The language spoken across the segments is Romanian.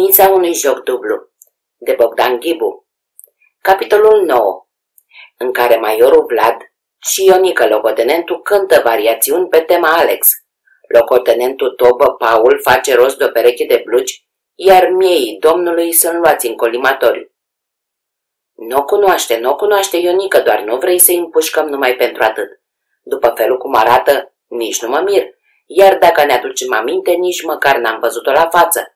Miza unui joc dublu de Bogdan Ghibu Capitolul 9 în care Maiorul Vlad și Ionica Locotenentul cântă variațiuni pe tema Alex. Locotenentul Tobă Paul face rost de o pereche de blugi, iar miei domnului sunt luați în colimatoriu. Nu cunoaște, nu cunoaște Ionică, doar nu vrei să-i împușcăm numai pentru atât. După felul cum arată, nici nu mă mir, iar dacă ne aducem aminte, nici măcar n-am văzut-o la față.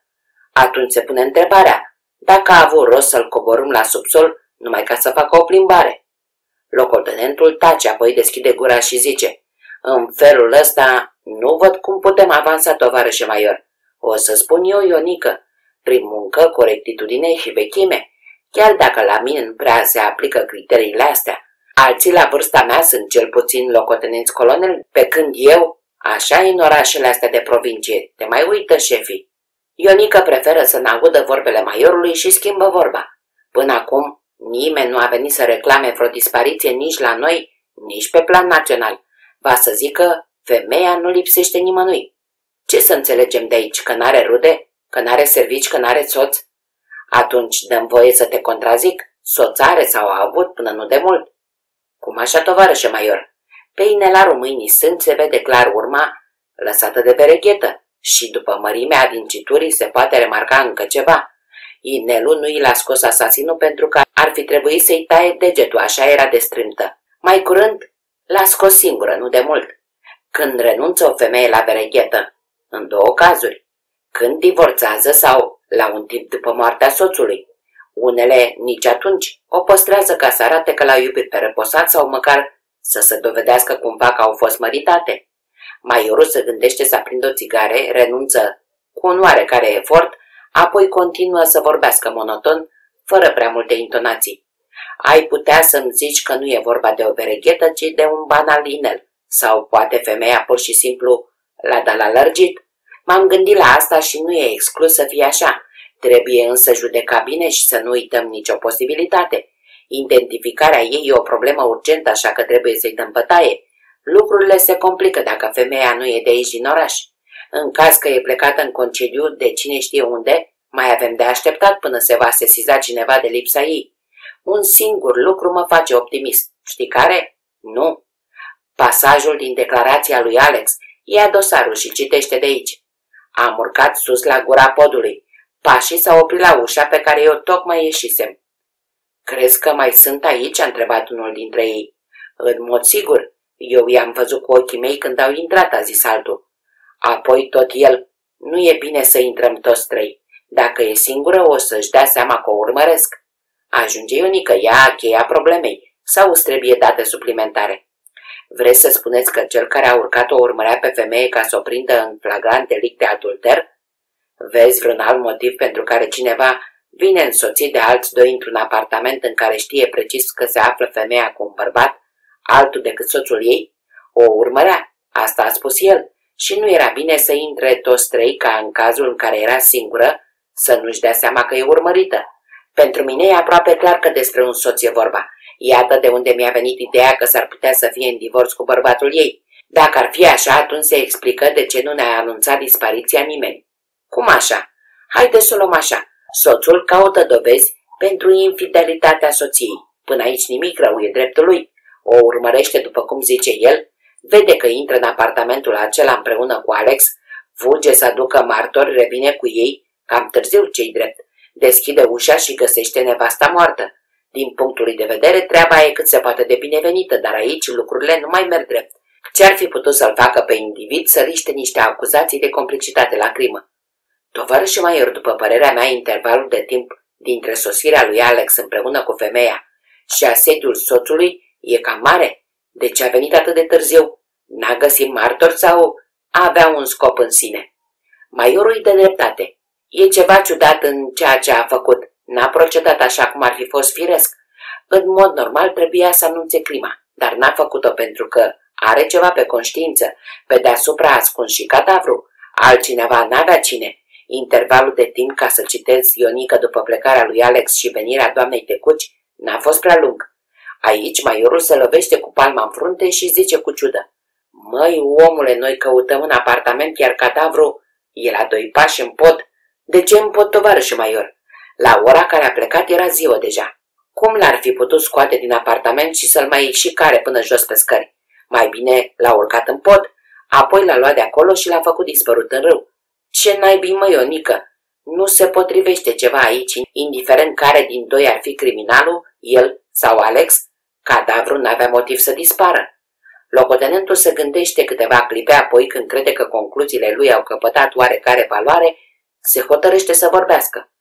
Atunci se pune întrebarea, dacă a avut rost să-l coborâm la subsol numai ca să facă o plimbare. Locotenentul tace, apoi deschide gura și zice, în felul ăsta nu văd cum putem avansa, tovarășe Maior. O să spun eu, Ionică, prin muncă, corectitudine și vechime, chiar dacă la mine nu prea se aplică criteriile astea. Alții la vârsta mea sunt cel puțin locotenenți colonel, pe când eu, așa în orașele astea de provincie, te mai uită șefii. Ionică preferă să n-audă vorbele maiorului și schimbă vorba. Până acum, nimeni nu a venit să reclame vreo dispariție nici la noi, nici pe plan național. Va să zică, femeia nu lipsește nimănui. Ce să înțelegem de aici, că n-are rude, că n-are servici, că n-are soț? Atunci dăm voie să te contrazic, soțare sau a avut până nu de mult. Cum așa, tovarășe Maior? Pe inelarul mâinii sunt se vede clar urma lăsată de perechetă și după mărimea citurii se poate remarca încă ceva. Inelul nu i l-a scos asasinul pentru că ar fi trebuit să-i taie degetul, așa era de strâmtă. Mai curând l-a scos singură, nu de mult. Când renunță o femeie la bereghetă, în două cazuri, când divorțează sau la un timp după moartea soțului. Unele nici atunci o păstrează ca să arate că l-au iubit pe reposat sau măcar să se dovedească cumva că au fost măritate. Maiorul se gândește să aprindă o țigare, renunță cu un oarecare efort, apoi continuă să vorbească monoton, fără prea multe intonații. Ai putea să-mi zici că nu e vorba de o bereghetă, ci de un banal inel. Sau poate femeia pur și simplu l-a dat la lărgit? M-am gândit la asta și nu e exclus să fie așa. Trebuie însă judeca bine și să nu uităm nicio posibilitate. Identificarea ei e o problemă urgentă, așa că trebuie să-i dăm bătaie. Lucrurile se complică dacă femeia nu e de aici din oraș. În caz că e plecată în concediu de cine știe unde, mai avem de așteptat până se va sesiza cineva de lipsa ei. Un singur lucru mă face optimist. Știi care? Nu. Pasajul din declarația lui Alex. Ia dosarul și citește de aici. Am urcat sus la gura podului. Pașii s-au oprit la ușa pe care eu tocmai ieșisem. Crezi că mai sunt aici?" a întrebat unul dintre ei. În mod sigur. Eu i-am văzut cu ochii mei când au intrat," a zis altul. Apoi tot el. Nu e bine să intrăm toți trei. Dacă e singură, o să-și dea seama că o urmăresc. Ajunge Ionică, ea cheia problemei sau îți trebuie date suplimentare? Vreți să spuneți că cel care a urcat o urmărea pe femeie ca să o prindă în flagrant delict de adulter? Vezi vreun alt motiv pentru care cineva vine însoțit de alți doi într-un apartament în care știe precis că se află femeia cu un bărbat, altul decât soțul ei? O urmărea, asta a spus el, și nu era bine să intre toți trei ca în cazul în care era singură să nu-și dea seama că e urmărită. Pentru mine e aproape clar că despre un soț e vorba. Iată de unde mi-a venit ideea că s-ar putea să fie în divorț cu bărbatul ei. Dacă ar fi așa, atunci se explică de ce nu ne-a anunțat dispariția nimeni. Cum așa? Haideți să o luăm așa. Soțul caută dovezi pentru infidelitatea soției. Până aici nimic rău, e dreptul lui. O urmărește după cum zice el, vede că intră în apartamentul acela împreună cu Alex, fuge să aducă martori, revine cu ei, cam târziu cei drept. Deschide ușa și găsește nevasta moartă. Din punctul lui de vedere, treaba e cât se poate de binevenită, dar aici lucrurile nu mai merg drept. Ce-ar fi putut să-l facă pe individ să riște niște acuzații de complicitate la crimă? Tovarășul Maior, după părerea mea, intervalul de timp dintre sosirea lui Alex împreună cu femeia și asediul soțului e cam mare. De ce a venit atât de târziu? N-a găsit martor sau avea un scop în sine? Maiorul îi de dreptate. E ceva ciudat în ceea ce a făcut. N-a procedat așa cum ar fi fost firesc. În mod normal trebuia să anunțe crima, dar n-a făcut-o pentru că are ceva pe conștiință. Pe deasupra a ascuns și cadavru. Altcineva n-avea cine. Intervalul de timp ca să citez Ionică după plecarea lui Alex și venirea doamnei Tecuci n-a fost prea lung. Aici maiorul se lovește cu palma în frunte și zice cu ciudă. Măi, omule, noi căutăm un apartament, iar cadavru e la doi pași în pod. De ce îmi pot tovarășul Maior? La ora care a plecat era ziua deja. Cum l-ar fi putut scoate din apartament și să-l mai și care până jos pe scări? Mai bine l-a urcat în pod, apoi l-a luat de acolo și l-a făcut dispărut în râu. Ce naibii, mă, Ionică? Nu se potrivește ceva aici, indiferent care din doi ar fi criminalul, el sau Alex, cadavrul n-avea motiv să dispară. Locotenentul se gândește câteva clipe, apoi când crede că concluziile lui au căpătat oarecare valoare, se hotărăște să vorbească.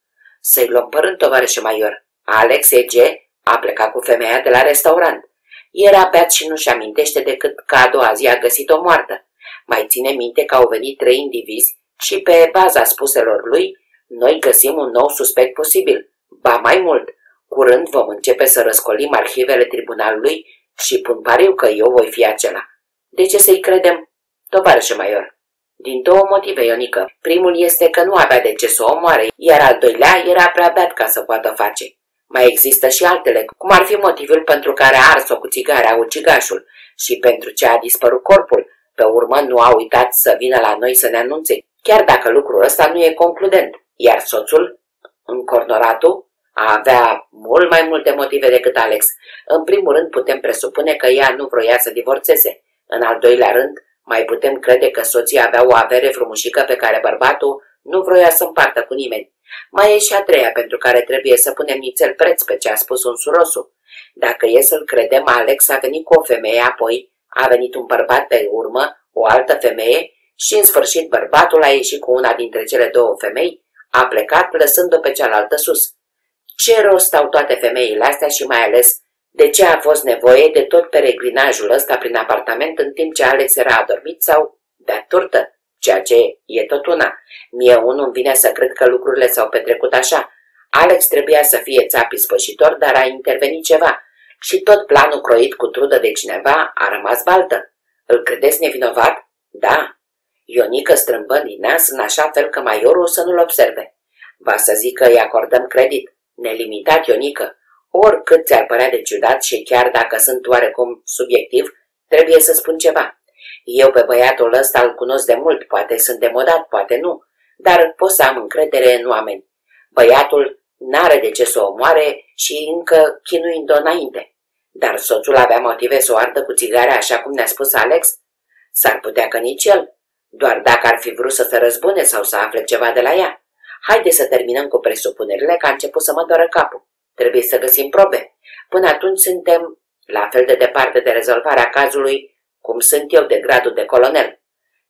Să-i luăm părând, tovarășe Maior. Alex E.G. a plecat cu femeia de la restaurant. Era beat și nu-și amintește decât că a doua zi a găsit-o moartă. Mai ține minte că au venit trei indivizi și pe baza spuselor lui, noi găsim un nou suspect posibil. Ba mai mult, curând vom începe să răscolim arhivele tribunalului și pun pariu că eu voi fi acela. De ce să-i credem? Tovarășe Maior. Din două motive, Ionică. Primul este că nu avea de ce să o omoare, iar al doilea era prea beat ca să poată face. Mai există și altele, cum ar fi motivul pentru care a ars-o cu țigarea ucigașul și pentru ce a dispărut corpul. Pe urmă nu a uitat să vină la noi să ne anunțe, chiar dacă lucrul ăsta nu e concludent. Iar soțul, încornoratul, a avea mult mai multe motive decât Alex. În primul rând putem presupune că ea nu vroia să divorțeze. În al doilea rând, mai putem crede că soția avea o avere frumușică pe care bărbatul nu vroia să împartă cu nimeni. Mai e și a treia pentru care trebuie să punem nițel preț pe ce a spus un surosu. Dacă e să-l credem, Alex a venit cu o femeie, apoi a venit un bărbat pe urmă, o altă femeie și în sfârșit bărbatul a ieșit cu una dintre cele două femei, a plecat lăsând-o pe cealaltă sus. Ce rost au toate femeile astea și mai ales de ce a fost nevoie de tot peregrinajul ăsta prin apartament în timp ce Alex era adormit sau de turtă? ceea ce e tot una. Mie unul vine să cred că lucrurile s-au petrecut așa. Alex trebuia să fie țapi spășitor, dar a intervenit ceva și tot planul croit cu trudă de cineva a rămas baltă. Îl credeți nevinovat? Da. Ionică strâmbă din nas în așa fel că maiorul să nu-l observe. Va să zic că îi acordăm credit. Nelimitat, Ionică. Oricât ți-ar părea de ciudat și chiar dacă sunt oarecum subiectiv, trebuie să spun ceva. Eu pe băiatul ăsta îl cunosc de mult, poate sunt demodat, poate nu, dar pot să am încredere în oameni. Băiatul n-are de ce să o omoare și încă chinuind-o înainte. Dar soțul avea motive să o ardă cu țigarea așa cum ne-a spus Alex? S-ar putea că nici el, doar dacă ar fi vrut să se răzbune sau să afle ceva de la ea. Haide să terminăm cu presupunerile că a început să mă doară capul. Trebuie să găsim probe. Până atunci suntem la fel de departe de rezolvarea cazului cum sunt eu de gradul de colonel.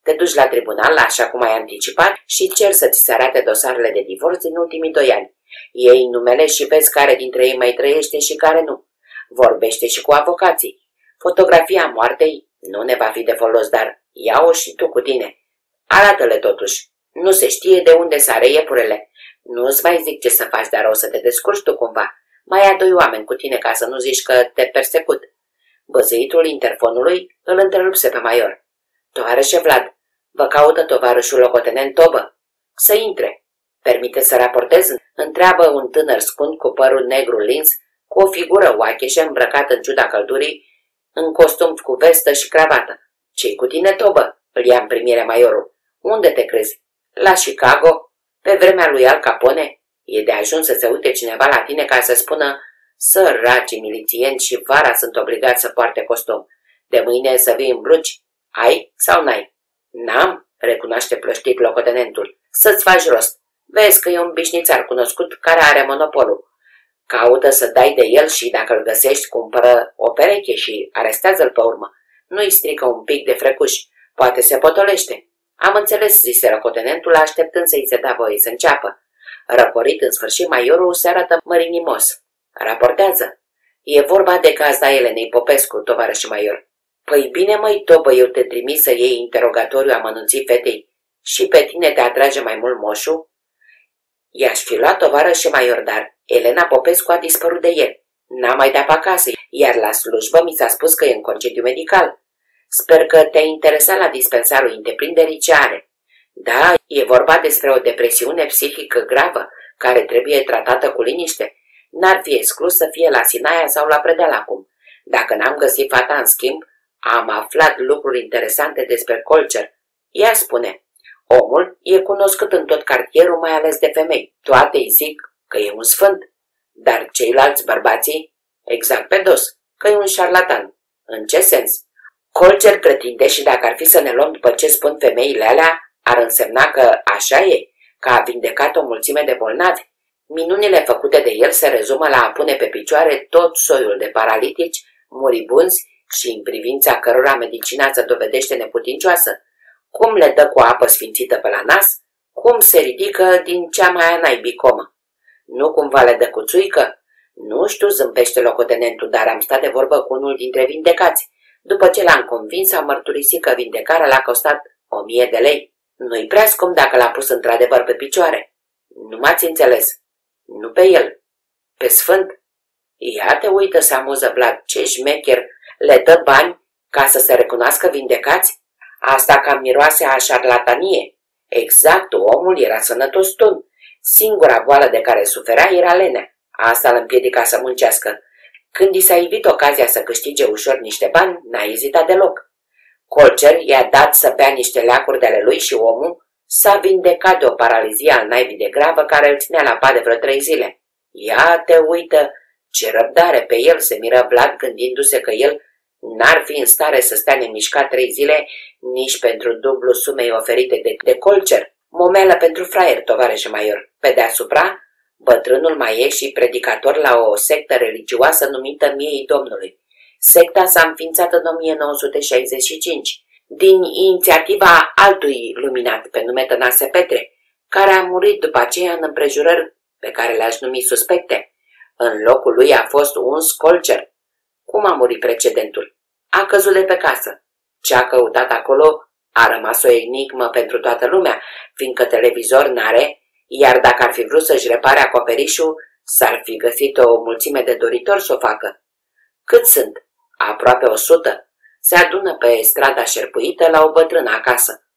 Te duci la tribunal, așa cum ai anticipat, și cer să ți se arate dosarele de divorț din ultimii doi ani. Ei numele și vezi care dintre ei mai trăiește și care nu. Vorbește și cu avocații. Fotografia moartei nu ne va fi de folos, dar ia-o și tu cu tine. Arată-le totuși. Nu se știe de unde sare iepurele. Nu-ți mai zic ce să faci, dar o să te descurci tu cumva. Mai ai doi oameni cu tine ca să nu zici că te persecut. Băzăitul interfonului îl întrerupse pe Maior. Tovarășe Vlad, vă caută tovarășul locotenent Tobă. Să intre. Permite să raportez? Întreabă un tânăr scund cu părul negru lins, cu o figură oacheșă îmbrăcată în ciuda căldurii, în costum cu vestă și cravată. ce cu tine, Tobă? Îl ia în primire Maiorul. Unde te crezi? La Chicago? Pe vremea lui Al Capone? E de ajuns să se uite cineva la tine ca să spună Săraci milițieni și vara sunt obligați să poarte costum. De mâine să vii în blugi. Ai sau n-ai? N-am, recunoaște plăștit locotenentul. Să-ți faci rost. Vezi că e un bișnițar cunoscut care are monopolul. Caută să dai de el și dacă îl găsești, cumpără o pereche și arestează-l pe urmă. Nu-i strică un pic de frecuș, poate se potolește. Am înțeles, zise locotenentul, așteptând să-i se da voie să înceapă. Răcorit în sfârșit, maiorul se arată mărinimos. Raportează. E vorba de gazda Elenei Popescu, tovarăș Maior. Păi bine, măi, tobă, eu te trimis să iei interogatoriu amănunțit fetei. Și pe tine te atrage mai mult moșu? I-aș fi luat tovarăș Maior, dar Elena Popescu a dispărut de el. N-a mai dat acasă, iar la slujbă mi s-a spus că e în concediu medical. Sper că te-ai interesat la dispensarul întreprinderii ce are. Da, e vorba despre o depresiune psihică gravă, care trebuie tratată cu liniște N-ar fi exclus să fie la Sinaia sau la Predeal acum. Dacă n-am găsit fata în schimb, am aflat lucruri interesante despre Colcer. Ea spune, Omul e cunoscut în tot cartierul, mai ales de femei. Toate îi zic că e un sfânt. Dar ceilalți bărbații, exact pe dos, că e un șarlatan. În ce sens? Colcer pretinde și dacă ar fi să ne luăm după ce spun femeile alea, ar însemna că așa e, că a vindecat o mulțime de bolnavi. Minunile făcute de el se rezumă la a pune pe picioare tot soiul de paralitici, muribunzi și în privința cărora medicina se dovedește neputincioasă. Cum le dă cu apă sfințită pe la nas, cum se ridică din cea mai anaibicomă. Nu cumva le dă cu țuică? Nu știu, zâmpește locotenentul, dar am stat de vorbă cu unul dintre vindecați. După ce l-am convins, am mărturisit că vindecarea l-a costat o mie de lei. Nu-i prea scump dacă l-a pus într-adevăr pe picioare. Nu m-ați înțeles. Nu pe el. Pe sfânt. Ia te uită, să amuză Vlad, ce șmecher. Le dă bani ca să se recunoască vindecați? Asta cam miroase a șarlatanie. Exact, omul era sănătos tun. Singura boală de care suferea era lenea. Asta îl împiedica să muncească. Când i s-a ivit ocazia să câștige ușor niște bani, n-a ezitat deloc. Colcer i-a dat să bea niște leacuri de ale lui și omul s-a vindecat de o paralizie al naibii de gravă care îl ținea la pat de vreo trei zile. Ia te uită, ce răbdare pe el se miră Vlad gândindu-se că el n-ar fi în stare să stea nemișcat trei zile nici pentru dublu sumei oferite de, de colcer. Momelă pentru fraier, tovarășe maior. Pe deasupra, bătrânul mai e și predicator la o sectă religioasă numită Miei Domnului. Secta s-a înființat în 1965, din inițiativa altui luminat pe nume Tănase Petre, care a murit după aceea în împrejurări pe care le-aș numi suspecte. În locul lui a fost un scolcer. Cum a murit precedentul? A căzut de pe casă. Ce a căutat acolo a rămas o enigmă pentru toată lumea, fiindcă televizor n-are, iar dacă ar fi vrut să-și repare acoperișul, s-ar fi găsit o mulțime de doritori să o facă. Cât sunt? aproape o sută, se adună pe strada șerpuită la o bătrână acasă.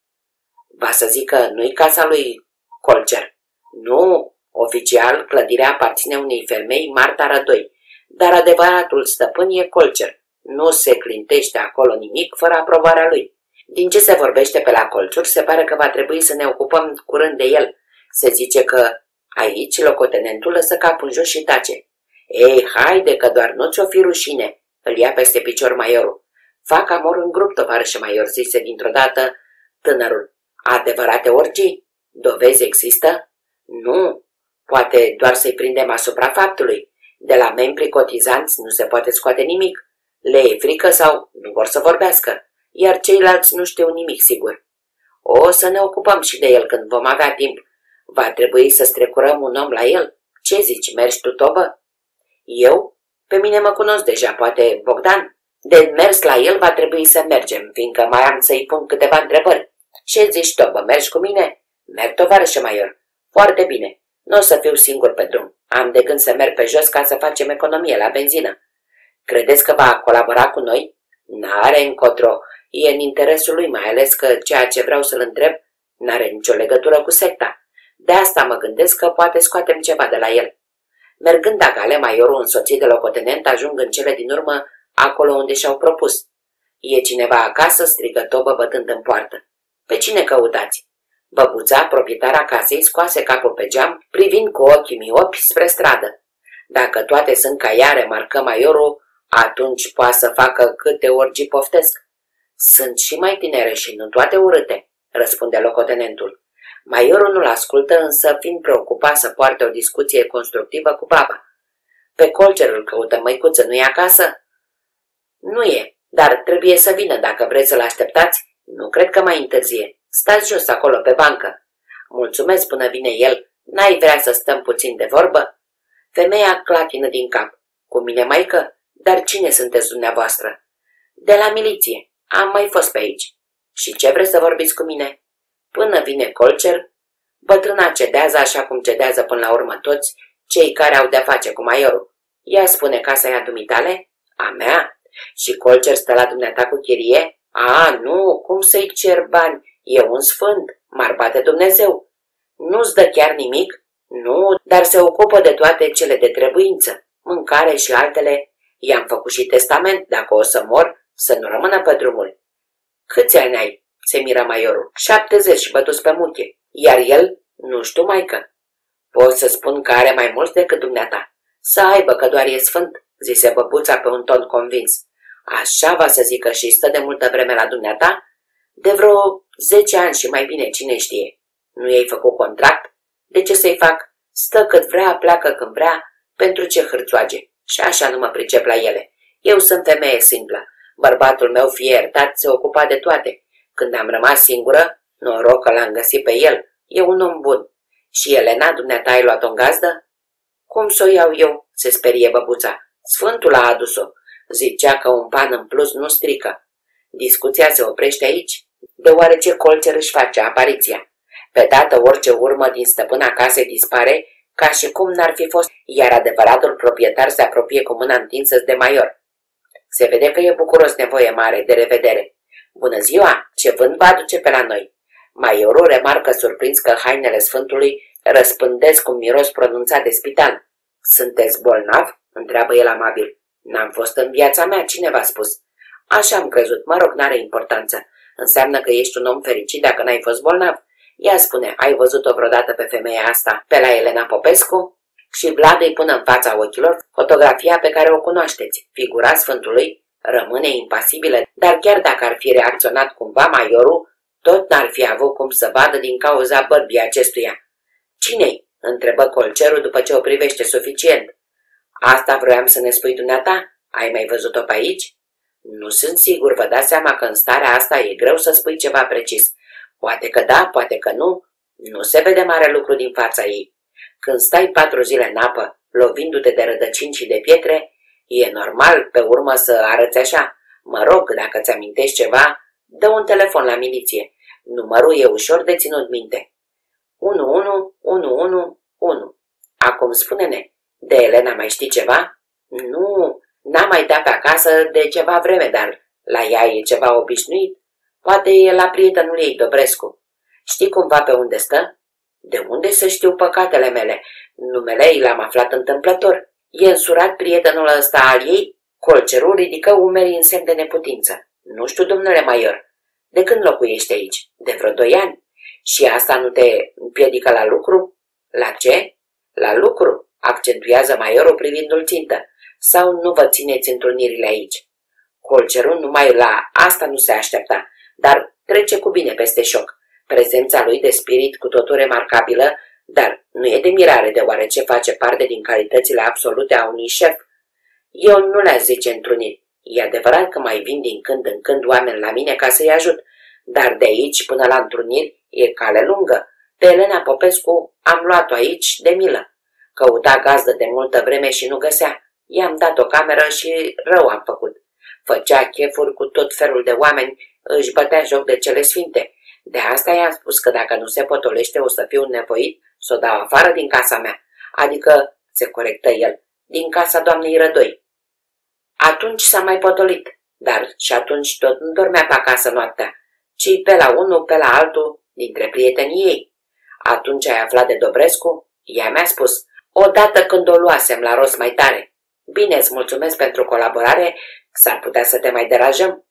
Va să zică, nu-i casa lui Colcer. Nu, oficial, clădirea aparține unei femei, Marta Rădoi, dar adevăratul stăpân e Colcer. Nu se clintește acolo nimic fără aprobarea lui. Din ce se vorbește pe la colțuri, se pare că va trebui să ne ocupăm curând de el. Se zice că aici locotenentul lăsă capul în jos și tace. Ei, haide că doar nu ți-o fi rușine, îl ia peste picior maiorul. Fac amor în grup, tovarășe maior, zise dintr-o dată tânărul. Adevărate orgii? Dovezi există? Nu. Poate doar să-i prindem asupra faptului. De la membrii cotizanți nu se poate scoate nimic. Le e frică sau nu vor să vorbească, iar ceilalți nu știu nimic sigur. O să ne ocupăm și de el când vom avea timp. Va trebui să strecurăm un om la el. Ce zici, mergi tu, Tobă? Eu? Pe mine mă cunosc deja, poate Bogdan? De mers la el va trebui să mergem, fiindcă mai am să-i pun câteva întrebări. Ce zici, Tobă, mergi cu mine? Merg, tovarășe Maior. Foarte bine. Nu o să fiu singur pe drum. Am de gând să merg pe jos ca să facem economie la benzină. Credeți că va colabora cu noi? N-are încotro. E în interesul lui, mai ales că ceea ce vreau să-l întreb n-are nicio legătură cu secta. De asta mă gândesc că poate scoatem ceva de la el. Mergând agale, maiorul însoțit de locotenent ajung în cele din urmă acolo unde și-au propus. E cineva acasă?" strigă Tobă bătând în poartă. Pe cine căutați?" Băbuța, proprietara casei, scoase capul pe geam, privind cu ochii miopi spre stradă. Dacă toate sunt ca ea, remarcă maiorul, atunci poate să facă câte orgi poftesc. Sunt și mai tinere și nu toate urâte, răspunde locotenentul. Maiorul nu-l ascultă, însă fiind preocupat să poarte o discuție constructivă cu baba. Pe colcer îl căută măicuță, nu-i acasă? Nu e, dar trebuie să vină dacă vreți să-l așteptați. Nu cred că mai întârzie. Stați jos acolo pe bancă. Mulțumesc până vine el. N-ai vrea să stăm puțin de vorbă? Femeia clatină din cap. Cu mine, maică? Dar cine sunteți dumneavoastră? De la miliție. Am mai fost pe aici. Și ce vreți să vorbiți cu mine? Până vine Colcer, bătrâna cedează așa cum cedează până la urmă toți cei care au de-a face cu maiorul. Ea spune casa ea dumitale? A mea? Și Colcer stă la dumneata cu chirie? A, nu, cum să-i cer bani? E un sfânt, m-ar bate Dumnezeu. Nu-ți dă chiar nimic? Nu, dar se ocupă de toate cele de trebuință, mâncare și altele. I-am făcut și testament, dacă o să mor, să nu rămână pe drumul. Câți ani ai? Se miră maiorul. 70 bătuți pe muche. Iar el, nu știu, maică. Pot să spun că are mai mulți decât dumneata. Să aibă că doar e sfânt, zise băbuța pe un ton convins. Așa va să zică și stă de multă vreme la dumneata? De vreo zece ani și mai bine, cine știe. Nu i-ai făcut contract? De ce să-i fac? Stă cât vrea, pleacă când vrea, pentru ce hârțoage. Și așa nu mă pricep la ele. Eu sunt femeie simplă. Bărbatul meu, fie iertat, se ocupa de toate. Când am rămas singură, noroc că l-am găsit pe el. E un om bun. Și Elena, dumneata, ai luat-o în gazdă? Cum să o iau eu? se sperie băbuța. Sfântul a adus-o. Zicea că un pan în plus nu strică. Discuția se oprește aici, deoarece colțer își face apariția. Pe dată orice urmă din stăpâna casei dispare, ca și cum n-ar fi fost, iar adevăratul proprietar se apropie cu mâna întinsă de maior. Se vede că e bucuros nevoie mare de revedere. Bună ziua! Ce vânt va aduce pe la noi? Maiorul remarcă surprins că hainele Sfântului răspândesc un miros pronunțat de spital. Sunteți bolnav? întreabă el amabil. N-am fost în viața mea, cine v-a spus? Așa am crezut, mă rog, n-are importanță. Înseamnă că ești un om fericit dacă n-ai fost bolnav. Ia spune, ai văzut-o vreodată pe femeia asta, pe la Elena Popescu? Și Vlad îi pune în fața ochilor fotografia pe care o cunoașteți. Figura Sfântului rămâne impasibilă, dar chiar dacă ar fi reacționat cumva maiorul, tot n-ar fi avut cum să vadă din cauza bărbii acestuia. Cine-i? întrebă colcerul după ce o privește suficient. Asta vroiam să ne spui dumneata? Ai mai văzut-o pe aici? Nu sunt sigur, vă dați seama că în starea asta e greu să spui ceva precis. Poate că da, poate că nu. Nu se vede mare lucru din fața ei. Când stai patru zile în apă, lovindu-te de rădăcini și de pietre, e normal pe urmă să arăți așa. Mă rog, dacă ți amintești ceva, dă un telefon la miliție. Numărul e ușor de ținut minte. 11111. Acum spune-ne, de Elena mai știi ceva? Nu, n-am mai dat acasă de ceva vreme, dar la ea e ceva obișnuit. Poate e la prietenul ei, Dobrescu. Știi cumva pe unde stă? De unde să știu păcatele mele? Numele ei l-am aflat întâmplător. E însurat prietenul ăsta al ei? Colcerul ridică umerii în semn de neputință. Nu știu, domnule Maior. De când locuiești aici? De vreo doi ani. Și asta nu te împiedică la lucru? La ce? La lucru, accentuează Maiorul privindu-l țintă. Sau nu vă țineți întâlnirile aici? Colcerul numai la asta nu se aștepta, dar trece cu bine peste șoc. Prezența lui de spirit cu totul remarcabilă, dar nu e de mirare deoarece face parte din calitățile absolute a unui șef. Eu nu le-aș zice întruniri. E adevărat că mai vin din când în când oameni la mine ca să-i ajut, dar de aici până la întruniri e cale lungă. Pe Elena Popescu am luat-o aici de milă. Căuta gazdă de multă vreme și nu găsea. I-am dat o cameră și rău am făcut. Făcea chefuri cu tot felul de oameni, își bătea joc de cele sfinte. De asta i-am spus că dacă nu se potolește o să fiu nevoit să o dau afară din casa mea. Adică, se corectă el, din casa doamnei Rădoi. Atunci s-a mai potolit, dar și atunci tot nu dormea pe acasă noaptea, ci pe la unul, pe la altul, dintre prietenii ei. Atunci ai aflat de Dobrescu? Ea mi-a spus, odată când o luasem la rost mai tare. Bine, îți mulțumesc pentru colaborare, s-ar putea să te mai derajăm.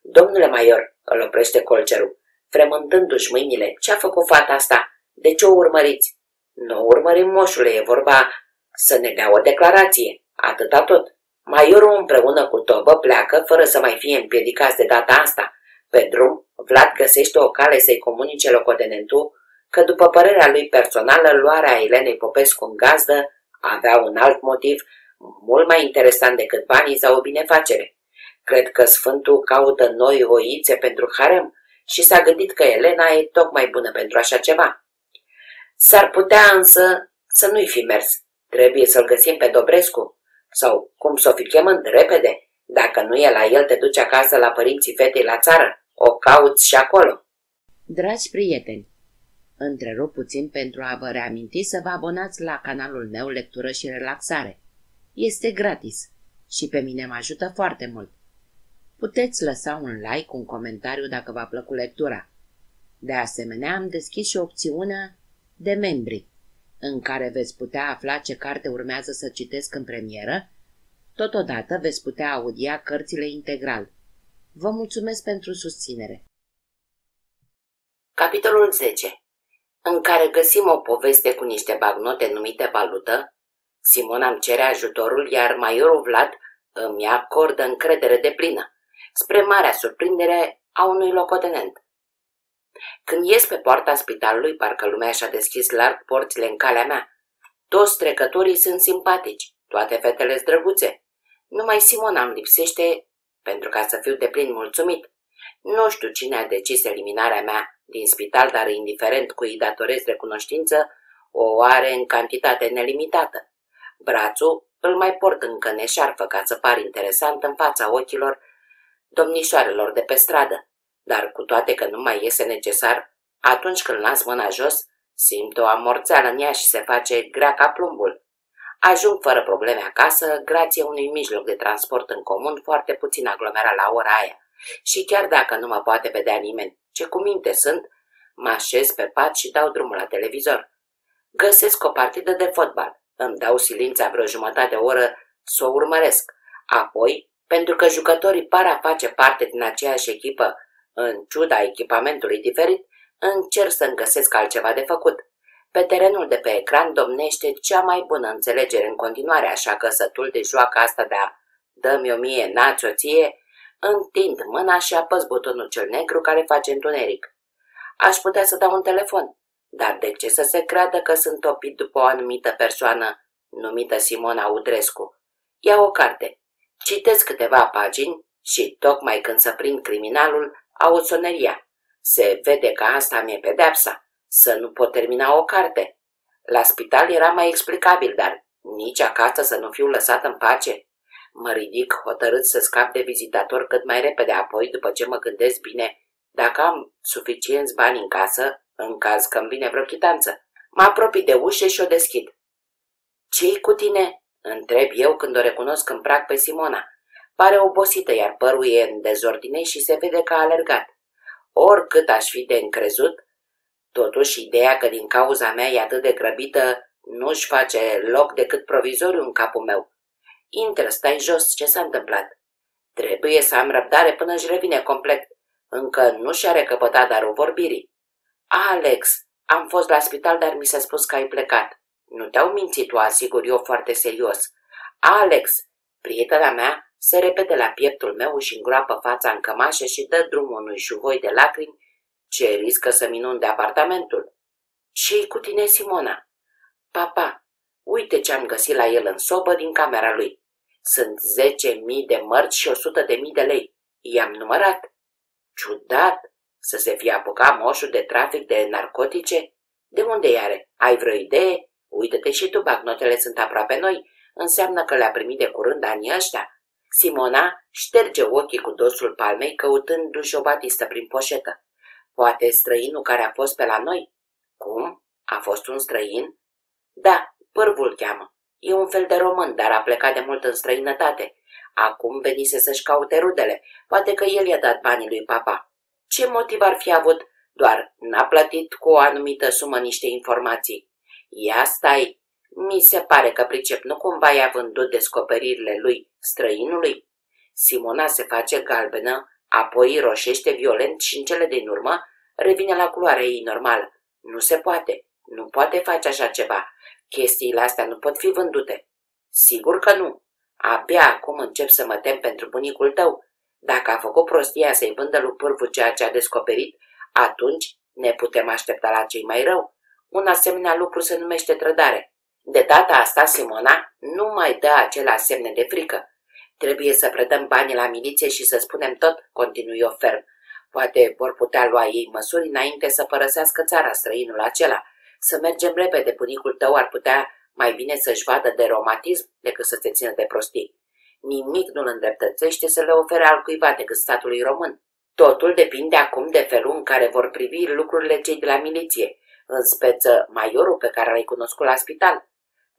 Domnule Maior, îl oprește colcerul, fremântându-și mâinile, ce-a făcut fata asta? De ce o urmăriți? Nu o urmărim, moșule, e vorba să ne dea o declarație, atâta tot. Maiorul împreună cu Tobă pleacă fără să mai fie împiedicați de data asta. Pe drum, Vlad găsește o cale să-i comunice locotenentul că, după părerea lui personală, luarea Elenei Popescu în gazdă avea un alt motiv mult mai interesant decât banii sau o binefacere. Cred că Sfântul caută noi oițe pentru harem și s-a gândit că Elena e tocmai bună pentru așa ceva. S-ar putea însă să nu-i fi mers. Trebuie să-l găsim pe Dobrescu. Sau cum să o fi chemând repede. Dacă nu e la el, te duci acasă la părinții fetei la țară. O cauți și acolo. Dragi prieteni, întrerup puțin pentru a vă reaminti să vă abonați la canalul meu Lectură și Relaxare. Este gratis și pe mine mă ajută foarte mult. Puteți lăsa un like, un comentariu dacă v-a plăcut lectura. De asemenea, am deschis și opțiunea de membri, în care veți putea afla ce carte urmează să citesc în premieră, totodată veți putea audia cărțile integral. Vă mulțumesc pentru susținere! Capitolul 10 În care găsim o poveste cu niște bagnote numite valută, Simona îmi cere ajutorul, iar maiorul Vlad îmi acordă încredere de plină, spre marea surprindere a unui locotenent. Când ies pe poarta spitalului, parcă lumea și-a deschis larg porțile în calea mea. Toți trecătorii sunt simpatici, toate fetele drăguțe. Numai Simona îmi lipsește pentru ca să fiu de plin mulțumit. Nu știu cine a decis eliminarea mea din spital, dar indiferent cui datorez recunoștință, o are în cantitate nelimitată. Brațul îl mai port încă neșarfă ca să par interesant în fața ochilor domnișoarelor de pe stradă, dar cu toate că nu mai iese necesar, atunci când las mâna jos, simt o amorțeală în ea și se face grea ca plumbul. Ajung fără probleme acasă, grație unui mijloc de transport în comun foarte puțin aglomerat la ora aia. Și chiar dacă nu mă poate vedea nimeni ce cu minte sunt, mă așez pe pat și dau drumul la televizor. Găsesc o partidă de fotbal. Îmi dau silința vreo jumătate de oră să o urmăresc. Apoi, pentru că jucătorii par a face parte din aceeași echipă, în ciuda echipamentului diferit, încerc să-mi găsesc altceva de făcut. Pe terenul de pe ecran domnește cea mai bună înțelegere în continuare, așa că sătul de joacă asta de a dă-mi o mie, nați o ție, întind mâna și apăs butonul cel negru care face întuneric. Aș putea să dau un telefon, dar de ce să se creadă că sunt topit după o anumită persoană numită Simona Udrescu? Ia o carte, citesc câteva pagini și, tocmai când să prind criminalul, au soneria. Se vede că asta mi-e pedepsa, să nu pot termina o carte. La spital era mai explicabil, dar nici acasă să nu fiu lăsat în pace. Mă ridic hotărât să scap de vizitator cât mai repede, apoi, după ce mă gândesc bine, dacă am suficienți bani în casă, în caz că îmi vine vreo chitanță. Mă apropii de ușă și o deschid. Ce-i cu tine?" întreb eu când o recunosc în prag pe Simona. Pare obosită, iar părul e în dezordine și se vede că a alergat. Oricât aș fi de încrezut, totuși ideea că din cauza mea e atât de grăbită nu-și face loc decât provizoriu în capul meu. Intră, stai jos, ce s-a întâmplat? Trebuie să am răbdare până își revine complet. Încă nu și-a recăpătat darul vorbirii. Alex, am fost la spital, dar mi s-a spus că ai plecat. Nu te-au mințit, tu asigur eu foarte serios. Alex, prietena mea, se repede la pieptul meu și îngroapă fața în cămașă și dă drumul unui șuvoi de lacrimi ce riscă să de apartamentul. ce cu tine, Simona? Papa, uite ce am găsit la el în sobă din camera lui. Sunt zece mii de mărci și o sută de mii de lei. I-am numărat. Ciudat să se fie apucat moșul de trafic de narcotice. De unde are? Ai vreo idee? Uită-te și tu, bagnotele sunt aproape noi. Înseamnă că le-a primit de curând anii ăștia. Simona șterge ochii cu dosul palmei căutându-și o batistă prin poșetă. Poate străinul care a fost pe la noi? Cum? A fost un străin? Da, pârvul cheamă. E un fel de român, dar a plecat de mult în străinătate. Acum venise să-și caute rudele. Poate că el i-a dat banii lui papa. Ce motiv ar fi avut? Doar n-a plătit cu o anumită sumă niște informații. Ia stai, mi se pare că pricep, nu cumva i-a vândut descoperirile lui străinului? Simona se face galbenă, apoi roșește violent și în cele din urmă revine la culoarea ei normală. Nu se poate, nu poate face așa ceva. Chestiile astea nu pot fi vândute. Sigur că nu. Abia acum încep să mă tem pentru bunicul tău. Dacă a făcut prostia să-i vândă lui Pârvu ceea ce a descoperit, atunci ne putem aștepta la cei mai rău. Un asemenea lucru se numește trădare. De data asta, Simona nu mai dă acela semne de frică. Trebuie să predăm banii la miliție și să spunem tot, continui eu ferm. Poate vor putea lua ei măsuri înainte să părăsească țara străinul acela. Să mergem repede, bunicul tău ar putea mai bine să-și vadă de romatism decât să se țină de prostii. Nimic nu-l îndreptățește să le ofere al cuiva decât statului român. Totul depinde acum de felul în care vor privi lucrurile cei de la miliție, în speță maiorul pe care l-ai cunoscut la spital.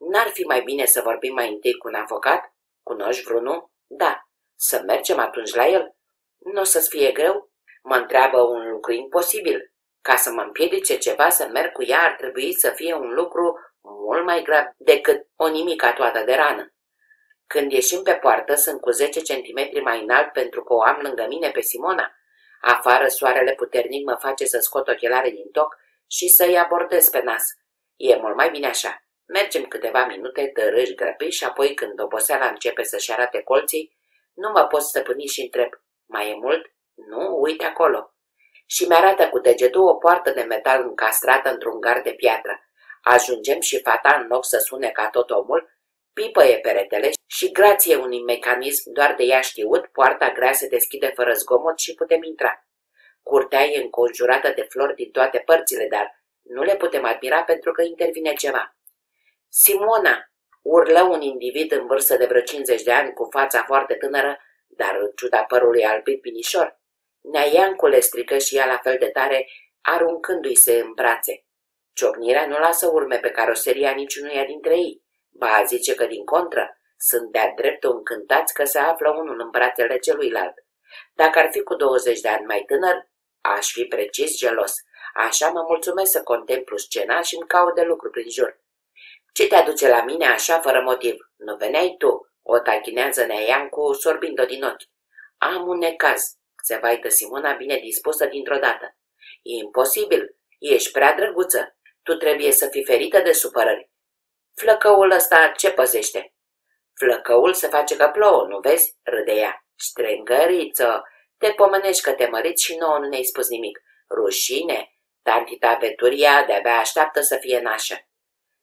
N-ar fi mai bine să vorbim mai întâi cu un avocat? Cunoști vreunul? Da. Să mergem atunci la el? Nu o să-ți fie greu? Mă întreabă un lucru imposibil. Ca să mă împiedice ceva să merg cu ea ar trebui să fie un lucru mult mai grav decât o nimica toată de rană. Când ieșim pe poartă, sunt cu 10 cm mai înalt pentru că o am lângă mine pe Simona. Afară soarele puternic mă face să scot ochelare din toc și să-i abordez pe nas. E mult mai bine așa. Mergem câteva minute, tărâși grăpiși și apoi când oboseala începe să-și arate colții, nu mă pot stăpâni și întreb, mai e mult? Nu, uite acolo. Și mi-arată cu degetul o poartă de metal încastrată într-un gard de piatră. Ajungem și fata, în loc să sune ca tot omul, pipăie peretele și grație unui mecanism doar de ea știut, poarta grea se deschide fără zgomot și putem intra. Curtea e înconjurată de flori din toate părțile, dar nu le putem admira pentru că intervine ceva. Simona! urlă un individ în vârstă de vreo 50 de ani, cu fața foarte tânără, dar în ciuda părului albit pinișor. Neaiancule strică și ea la fel de tare, aruncându-i se în brațe. Ciocnirea nu lasă urme pe caroseria niciunuia dintre ei. Ba, zice că din contră, sunt de-a dreptul încântați că se află unul în brațele celuilalt. Dacă ar fi cu 20 de ani mai tânăr, aș fi precis gelos. Așa mă mulțumesc să contemplu scena și îmi caut de lucru prin jur. Ce te aduce la mine așa fără motiv? Nu veneai tu? O tachinează Neaiancu sorbind-o din ochi. Am un necaz, se vaită Simona bine dispusă dintr-o dată. E imposibil, ești prea drăguță. Tu trebuie să fii ferită de supărări. Flăcăul ăsta ce păzește? Flăcăul se face că plouă, nu vezi? Râde ea. Strengăriță, te pomenești că te măriți și nouă nu ne-ai spus nimic. Rușine, tantita Veturia de-abia așteaptă să fie nașă.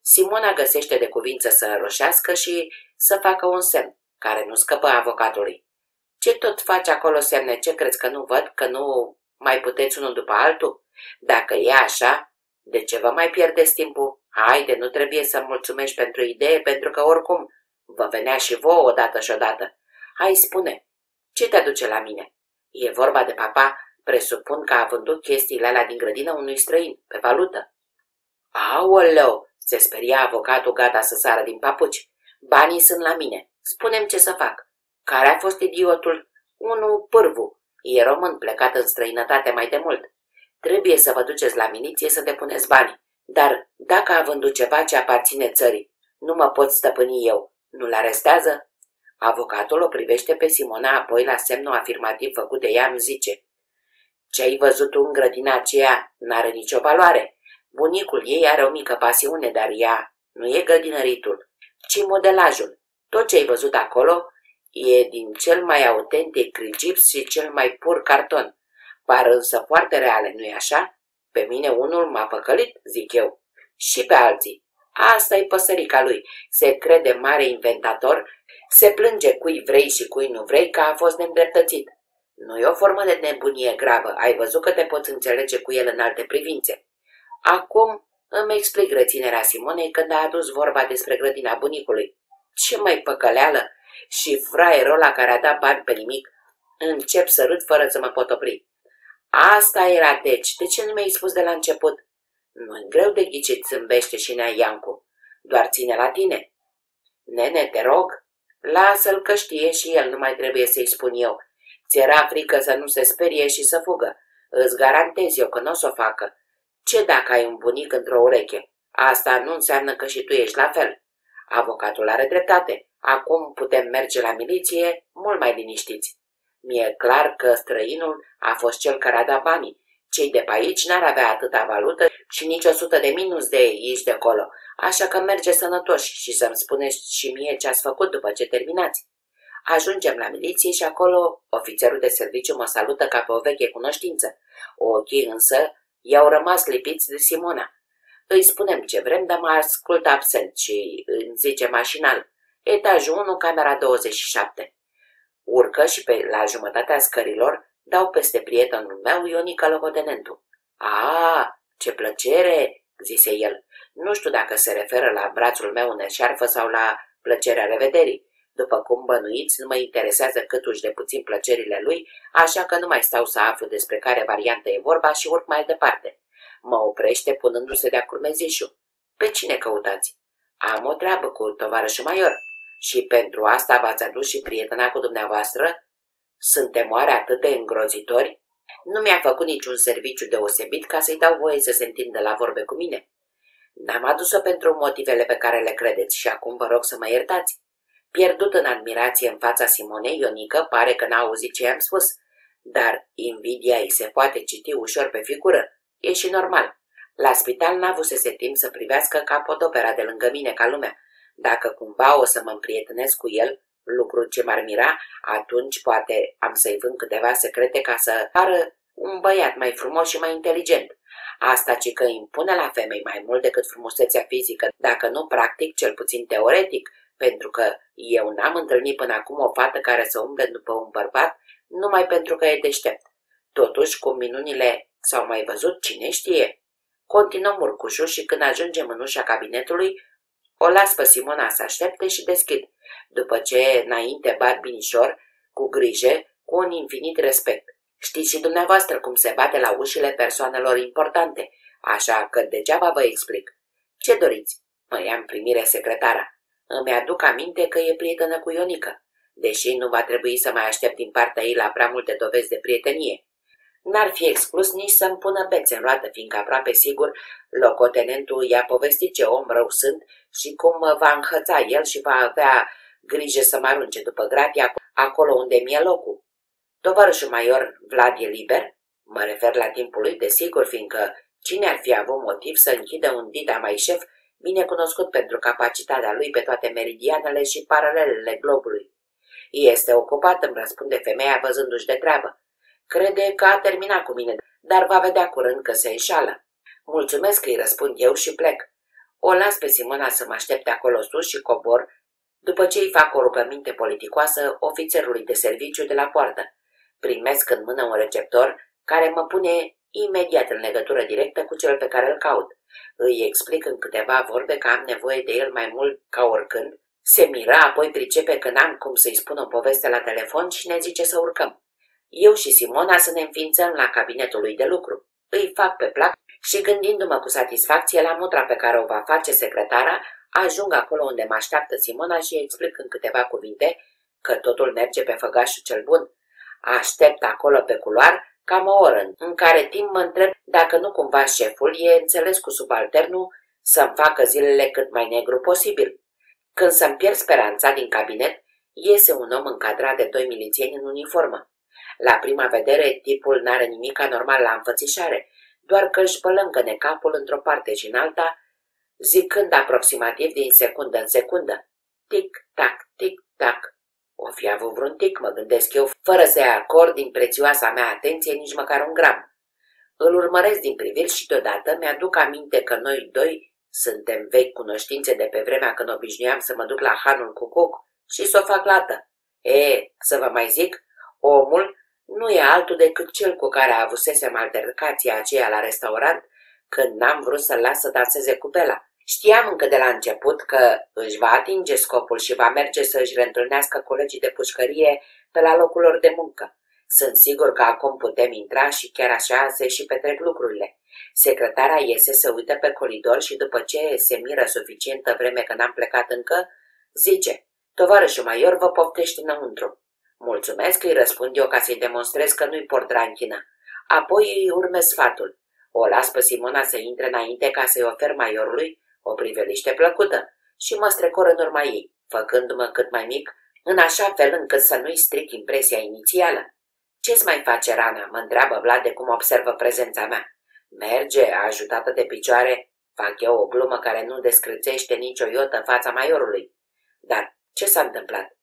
Simona găsește de cuvință să roșească și să facă un semn, care nu scăpă avocatului. Ce tot faci acolo semne? Ce crezi că nu văd? Că nu mai puteți unul după altul? Dacă e așa, de ce vă mai pierdeți timpul? Haide, nu trebuie să mulțumești pentru idee, pentru că oricum vă venea și vouă odată și odată. Hai, spune, ce te aduce la mine? E vorba de papa, presupun că a vândut chestiile alea din grădină unui străin, pe valută. Aoleu, se speria avocatul gata să sară din papuci. Banii sunt la mine. Spunem ce să fac. Care a fost idiotul? Unul pârvu. E român plecat în străinătate mai de mult. Trebuie să vă duceți la miliție să depuneți bani. Dar dacă a vândut ceva ce aparține țării, nu mă pot stăpâni eu. Nu-l arestează? Avocatul o privește pe Simona, apoi la semnul afirmativ făcut de ea îmi zice Ce ai văzut tu în grădina aceea n-are nicio valoare. Bunicul ei are o mică pasiune, dar ea nu e grădinăritul, ci modelajul. Tot ce ai văzut acolo e din cel mai autentic gips și cel mai pur carton. Par însă foarte reale, nu-i așa? Pe mine unul m-a păcălit, zic eu. Și pe alții. Asta e păsărica lui. Se crede mare inventator, se plânge cui vrei și cui nu vrei că a fost neîndreptățit. Nu e o formă de nebunie gravă, ai văzut că te poți înțelege cu el în alte privințe. Acum îmi explic reținerea Simonei când a adus vorba despre grădina bunicului. Ce mai păcăleală! Și fraierul la care a dat bani pe nimic. Încep să râd fără să mă pot opri. Asta era deci. De ce nu mi-ai spus de la început? nu greu de ghicit, zâmbește și nea Iancu. Doar ține la tine. Nene, te rog, lasă-l că știe și el, nu mai trebuie să-i spun eu. Ți-era frică să nu se sperie și să fugă. Îți garantez eu că nu o să o facă. Ce dacă ai un bunic într-o ureche? Asta nu înseamnă că și tu ești la fel. Avocatul are dreptate. Acum putem merge la miliție mult mai liniștiți. Mi-e clar că străinul a fost cel care a dat banii. Cei de pe aici n-ar avea atâta valută și nici o sută de minus de aici de acolo, așa că merge sănătoși și să-mi spuneți și mie ce ați făcut după ce terminați. Ajungem la miliție și acolo ofițerul de serviciu mă salută ca pe o veche cunoștință. Ochii însă I-au rămas lipiți de Simona. Îi spunem ce vrem, dar mă ascultă absent și îmi zice mașinal. Etajul 1, camera 27. Urcă și pe la jumătatea scărilor dau peste prietenul meu, Ionica Locotenentu. A, ce plăcere, zise el. Nu știu dacă se referă la brațul meu în eșarfă sau la plăcerea revederii. După cum bănuiți, nu mă interesează câtuși de puțin plăcerile lui, așa că nu mai stau să aflu despre care variantă e vorba și urc mai departe. Mă oprește punându-se de-a curmezișul. Pe cine căutați? Am o treabă cu tovarășul Maior. Și pentru asta v-ați adus și prietena cu dumneavoastră? Suntem oare atât de îngrozitori? Nu mi-a făcut niciun serviciu deosebit ca să-i dau voie să se întindă la vorbe cu mine. N-am adus-o pentru motivele pe care le credeți și acum vă rog să mă iertați. Pierdut în admirație în fața Simonei, Ionică pare că n-a auzit ce i-am spus. dar invidia îi se poate citi ușor pe figură. E și normal. La spital n-a avut să timp să privească capodopera de lângă mine ca lumea. Dacă cumva o să mă împrietenesc cu el, lucru ce m-ar mira, atunci poate am să-i vând câteva secrete ca să pară un băiat mai frumos și mai inteligent. Asta ci că impune la femei mai mult decât frumusețea fizică, dacă nu practic, cel puțin teoretic, pentru că eu n-am întâlnit până acum o fată care să umble după un bărbat numai pentru că e deștept. Totuși, cu minunile s-au mai văzut cine știe. Continuăm urcușul și când ajungem în ușa cabinetului, o las pe Simona să aștepte și deschid, după ce înainte bat binișor, cu grijă, cu un infinit respect. Știți și dumneavoastră cum se bate la ușile persoanelor importante, așa că degeaba vă explic. Ce doriți? Mă ia în primire secretara. Îmi aduc aminte că e prietenă cu Ionica, deși nu va trebui să mai aștept din partea ei la prea multe dovezi de prietenie. N-ar fi exclus nici să-mi pună bețe în roată, fiindcă aproape sigur locotenentul i-a povestit ce om rău sunt și cum va înhăța el și va avea grijă să mă arunce după gratia acolo unde mi-e locul. Tovarășul major Vlad e liber? Mă refer la timpul lui, desigur, fiindcă cine ar fi avut motiv să închidă un dida mai șef bine cunoscut pentru capacitatea lui pe toate meridianele și paralelele globului. Este ocupat, îmi răspunde femeia văzându-și de treabă. Crede că a terminat cu mine, dar va vedea curând că se înșală. Mulțumesc că îi răspund eu și plec. O las pe Simona să mă aștepte acolo sus și cobor, după ce îi fac o rugăminte politicoasă ofițerului de serviciu de la poartă. Primesc în mână un receptor care mă pune imediat în legătură directă cu cel pe care îl caut. Îi explic în câteva vorbe că am nevoie de el mai mult ca oricând. Se miră, apoi pricepe că n-am cum să-i spun o poveste la telefon și ne zice să urcăm. Eu și Simona să ne înființăm la cabinetul lui de lucru. Îi fac pe plac și gândindu-mă cu satisfacție la mutra pe care o va face secretara, ajung acolo unde mă așteaptă Simona și îi explic în câteva cuvinte că totul merge pe făgașul cel bun. Aștept acolo pe culoar cam o oră, în care timp mă întreb dacă nu cumva șeful e înțeles cu subalternul să-mi facă zilele cât mai negru posibil. Când să-mi pierd speranța din cabinet, iese un om încadrat de doi milițieni în uniformă. La prima vedere, tipul n-are nimic anormal la înfățișare, doar că își pălâncă capul într-o parte și în alta, zicând aproximativ din secundă în secundă. Tic-tac, tic-tac. O fi avut vreun tic, mă gândesc eu, fără să-i acord din prețioasa mea atenție nici măcar un gram. Îl urmăresc din priviri și deodată mi-aduc aminte că noi doi suntem vechi cunoștințe de pe vremea când obișnuiam să mă duc la hanul cu cuc și să o fac lată. E, să vă mai zic, omul nu e altul decât cel cu care avusesem altercația aceea la restaurant când n-am vrut să-l las să danseze cu Bela. Știam încă de la început că își va atinge scopul și va merge să își reîntâlnească colegii de pușcărie pe la locul lor de muncă. Sunt sigur că acum putem intra și chiar așa se și petrec lucrurile. Secretara iese să uită pe coridor și după ce se miră suficientă vreme că n-am plecat încă, zice, tovarășul major vă poftește înăuntru. Mulțumesc, îi răspund eu ca să-i demonstrez că nu-i port ranchină. Apoi îi urmez sfatul. O las pe Simona să intre înainte ca să-i ofer maiorului o priveliște plăcută și mă strecor în urma ei, făcându-mă cât mai mic, în așa fel încât să nu-i stric impresia inițială. Ce-ți mai face rana?" mă întreabă Vlad de cum observă prezența mea. Merge, ajutată de picioare, fac eu o glumă care nu descrățește nicio iotă în fața maiorului. Dar ce s-a întâmplat?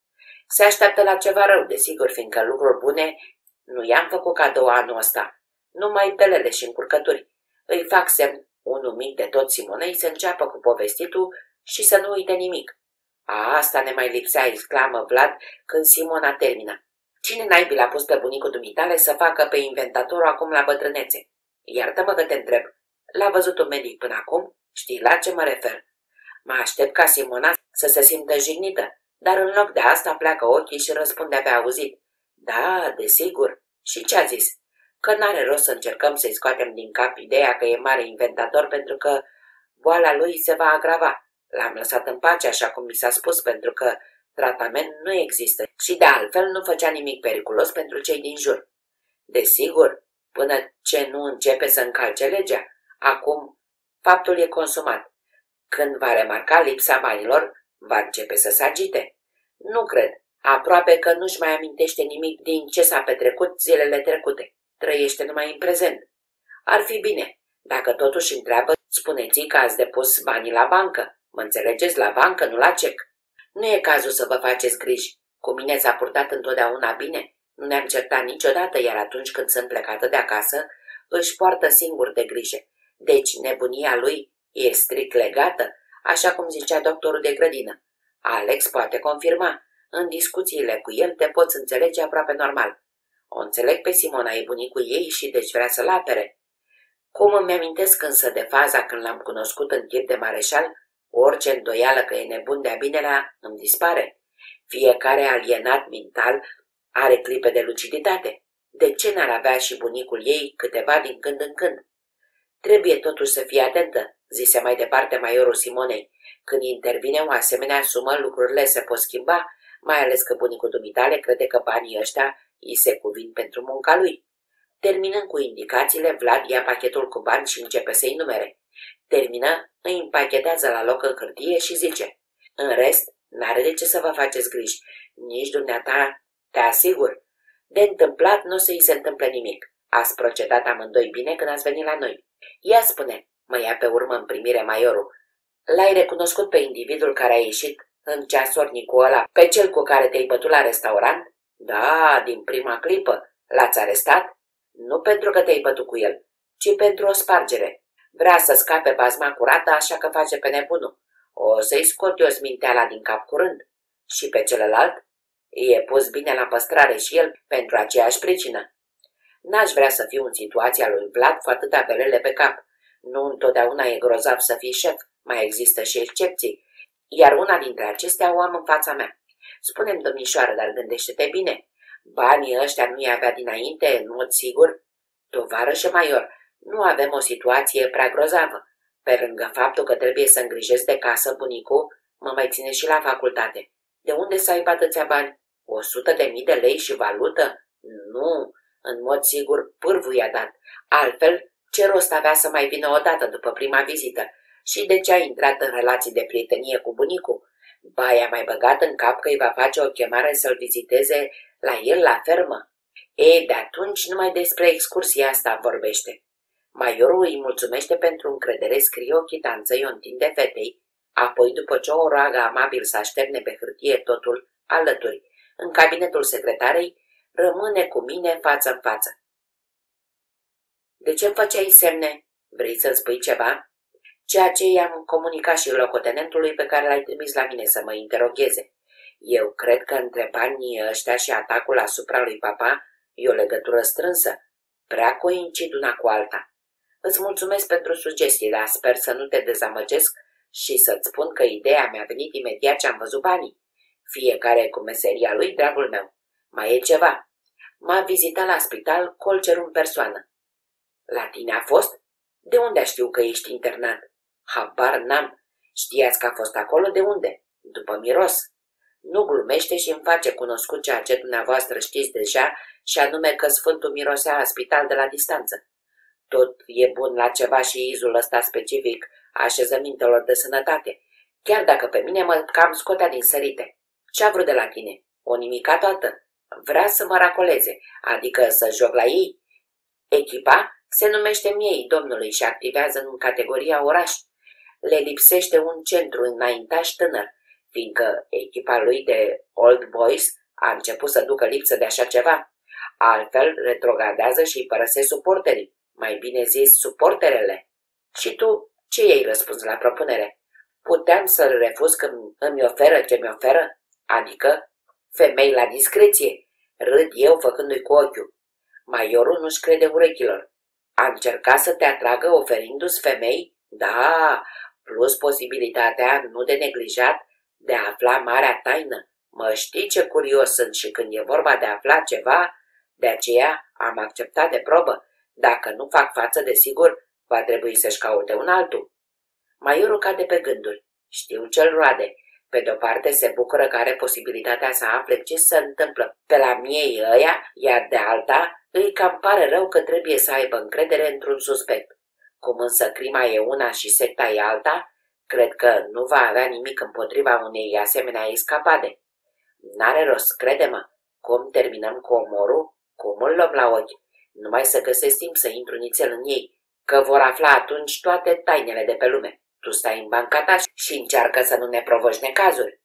Se așteaptă la ceva rău, desigur, fiindcă lucruri bune nu i-am făcut cadou anul ăsta. Numai belele și încurcături. Îi fac semn unul mic de tot Simonei să înceapă cu povestitul și să nu uite nimic. A, asta ne mai lipsea, exclamă Vlad când Simona termină. Cine naibii l-a pus pe bunicul dumitale să facă pe inventatorul acum la bătrânețe? Iartă-mă că te întreb. L-a văzut un medic până acum? Știi la ce mă refer? Mă aștept ca Simona să se simtă jignită, dar în loc de asta pleacă ochii și răspunde pe auzit. Da, desigur. Și ce a zis? Că n-are rost să încercăm să-i scoatem din cap ideea că e mare inventator pentru că boala lui se va agrava. L-am lăsat în pace așa cum mi s-a spus pentru că tratament nu există și de altfel nu făcea nimic periculos pentru cei din jur. Desigur, până ce nu începe să încalce legea. Acum, faptul e consumat. Când va remarca lipsa banilor, va începe să se agite. Nu cred. Aproape că nu-și mai amintește nimic din ce s-a petrecut zilele trecute. Trăiește numai în prezent. Ar fi bine. Dacă totuși întreabă, spuneți că ați depus banii la bancă. Mă înțelegeți? La bancă, nu la cec. Nu e cazul să vă faceți griji. Cu mine s-a purtat întotdeauna bine. Nu ne-am certat niciodată, iar atunci când sunt plecată de acasă, își poartă singur de grijă. Deci nebunia lui e strict legată, așa cum zicea doctorul de grădină. Alex poate confirma. În discuțiile cu el te poți înțelege aproape normal. O înțeleg pe Simona, e bunicul ei și deci vrea să-l apere. Cum îmi amintesc însă de faza când l-am cunoscut în chip de mareșal, orice îndoială că e nebun de-a binelea îmi dispare. Fiecare alienat mental are clipe de luciditate. De ce n-ar avea și bunicul ei câteva din când în când? Trebuie totuși să fie atentă, zise mai departe maiorul Simonei. Când intervine o asemenea sumă, lucrurile se pot schimba, mai ales că bunicul dumitale crede că banii ăștia îi se cuvin pentru munca lui. Terminând cu indicațiile, Vlad ia pachetul cu bani și începe să-i numere. Termină, îi împachetează la loc în hârtie și zice În rest, n-are de ce să vă faceți griji, nici dumneata, te asigur. De întâmplat nu o să-i se întâmple nimic. Ați procedat amândoi bine când ați venit la noi. Ia spune, mă ia pe urmă în primire maiorul. L-ai recunoscut pe individul care a ieșit în ceasornicul ăla, pe cel cu care te-ai bătut la restaurant? Da, din prima clipă. L-ați arestat? Nu pentru că te-ai bătut cu el, ci pentru o spargere. Vrea să scape bazma curată, așa că face pe nebunul. O să-i scot eu sminteala din cap curând. Și pe celălalt? E pus bine la păstrare și el pentru aceeași pricină. N-aș vrea să fiu în situația lui Vlad cu atâtea belele pe cap. Nu întotdeauna e grozav să fii șef, mai există și excepții, iar una dintre acestea o am în fața mea. Spune-mi, domnișoară, dar gândește-te bine. Banii ăștia nu i avea dinainte, în mod sigur? Tovarășe Maior, nu avem o situație prea grozavă. Pe lângă faptul că trebuie să îngrijesc de casă bunicul, mă mai ține și la facultate. De unde să aibă atâția bani? O sută de mii de lei și valută? Nu, în mod sigur pârvul i-a dat. Altfel, ce rost avea să mai vină o dată după prima vizită? Și de ce a intrat în relații de prietenie cu bunicul? Ba, i-a mai băgat în cap că îi va face o chemare să-l viziteze la el la fermă. E, de atunci numai despre excursia asta vorbește. Maiorul îi mulțumește pentru încredere, scrie o chitanță, i-o întinde fetei, apoi, după ce o roagă amabil să așterne pe hârtie totul, alături, în cabinetul secretarei, rămâne cu mine față în față. De ce îmi făceai semne? Vrei să-mi spui ceva? Ceea ce i-am comunicat și locotenentului pe care l-ai trimis la mine să mă interogheze. Eu cred că între banii ăștia și atacul asupra lui papa e o legătură strânsă. Prea coincid una cu alta. Îți mulțumesc pentru sugestii, dar sper să nu te dezamăgesc și să-ți spun că ideea mi-a venit imediat ce am văzut banii. Fiecare cu meseria lui, dragul meu. Mai e ceva. M-a vizitat la spital colcerul în persoană. La tine a fost? De unde știu că ești internat? Habar n-am. Știați că a fost acolo de unde? După miros. Nu glumește și îmi face cunoscut ceea ce dumneavoastră știți deja, și anume că Sfântul mirosea a spital de la distanță. Tot e bun la ceva și izul ăsta specific a așezămintelor de sănătate, chiar dacă pe mine mă cam scotea din sărite. Ce-a vrut de la tine? O nimica toată. Vrea să mă racoleze, adică să joc la ei. Echipa se numește Miei Domnului și activează în categoria oraș. Le lipsește un centru înaintaș tânăr, fiindcă echipa lui de Old Boys a început să ducă lipsă de așa ceva. Altfel, retrogradează și îi părăsesc suporterii, mai bine zis suporterele. Și tu, ce ei răspuns la propunere? Puteam să-l refuz când îmi oferă ce mi oferă? Adică, femei la discreție. Râd eu făcându-i cu ochiul. Maiorul nu-și crede urechilor. A încercat să te atragă oferindu-ți femei? Da, plus posibilitatea, nu de neglijat, de a afla marea taină. Mă știi ce curios sunt și când e vorba de a afla ceva, de aceea am acceptat de probă. Dacă nu fac față, de sigur, va trebui să-și caute un altul. Maiorul cade pe gânduri. Știu ce-l roade. Pe de-o parte se bucură că are posibilitatea să afle ce se întâmplă pe la miei ăia, iar de alta îi cam pare rău că trebuie să aibă încredere într-un suspect. Cum însă crima e una și secta e alta, cred că nu va avea nimic împotriva unei asemenea escapade. N-are rost, crede-mă. Cum terminăm cu omorul? Cum îl luăm la ochi? Numai să găsesc timp să intru nițel în ei, că vor afla atunci toate tainele de pe lume. Tu stai în banca ta și încearcă să nu ne provoci necazuri.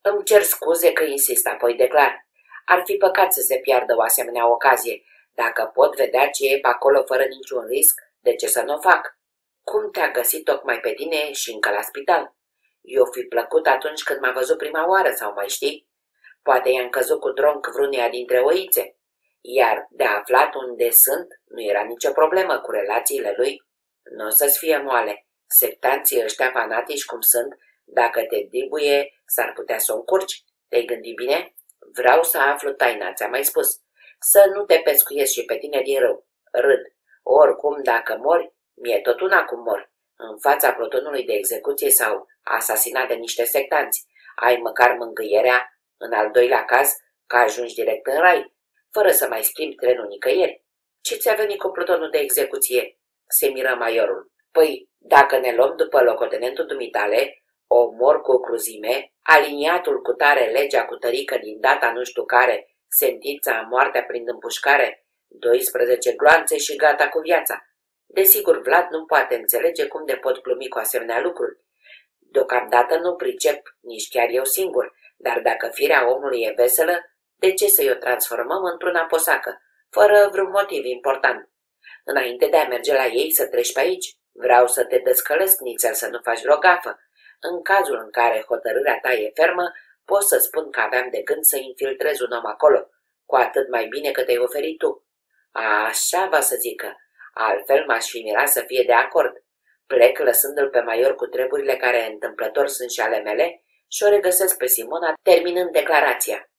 Îmi cer scuze că insist, apoi declar. Ar fi păcat să se piardă o asemenea ocazie. Dacă pot vedea ce e pe acolo fără niciun risc, de ce să nu o fac? Cum te-a găsit tocmai pe tine și încă la spital? Eu fi plăcut atunci când m-a văzut prima oară, sau mai știi? Poate i-am căzut cu tronc vreunia dintre oițe. Iar de aflat unde sunt, nu era nicio problemă cu relațiile lui. Nu o să-ți fie moale. Sectanții ăștia fanatici cum sunt, dacă te dibuie, s-ar putea să o încurci. Te-ai gândit bine? Vreau să aflu taina, ți-am mai spus. Să nu te pescuiesc și pe tine din rău. Râd. Oricum, dacă mori, mi-e tot una cum mor. În fața plutonului de execuție sau asasinat de niște sectanți, ai măcar mângâierea, în al doilea caz, că ajungi direct în rai, fără să mai schimbi trenul nicăieri. Ce ți-a venit cu plutonul de execuție? Se miră maiorul. Păi, dacă ne luăm după locotenentul dumitale, omor cu o cruzime, aliniatul cu tare legea cu tărică din data nu știu care, sentința moartea prin împușcare, 12 gloanțe și gata cu viața. Desigur, Vlad nu poate înțelege cum de pot glumi cu asemenea lucruri. Deocamdată nu pricep, nici chiar eu singur, dar dacă firea omului e veselă, de ce să-i o transformăm într-una posacă, fără vreun motiv important? Înainte de a merge la ei să treci pe aici, vreau să te descălesc nițel să nu faci vreo gafă. În cazul în care hotărârea ta e fermă, pot să spun că aveam de gând să infiltrez un om acolo, cu atât mai bine că te-ai oferit tu. Așa va să zică, altfel m-aș fi mirat să fie de acord. Plec lăsându-l pe Maior cu treburile care întâmplător sunt și ale mele și o regăsesc pe Simona terminând declarația.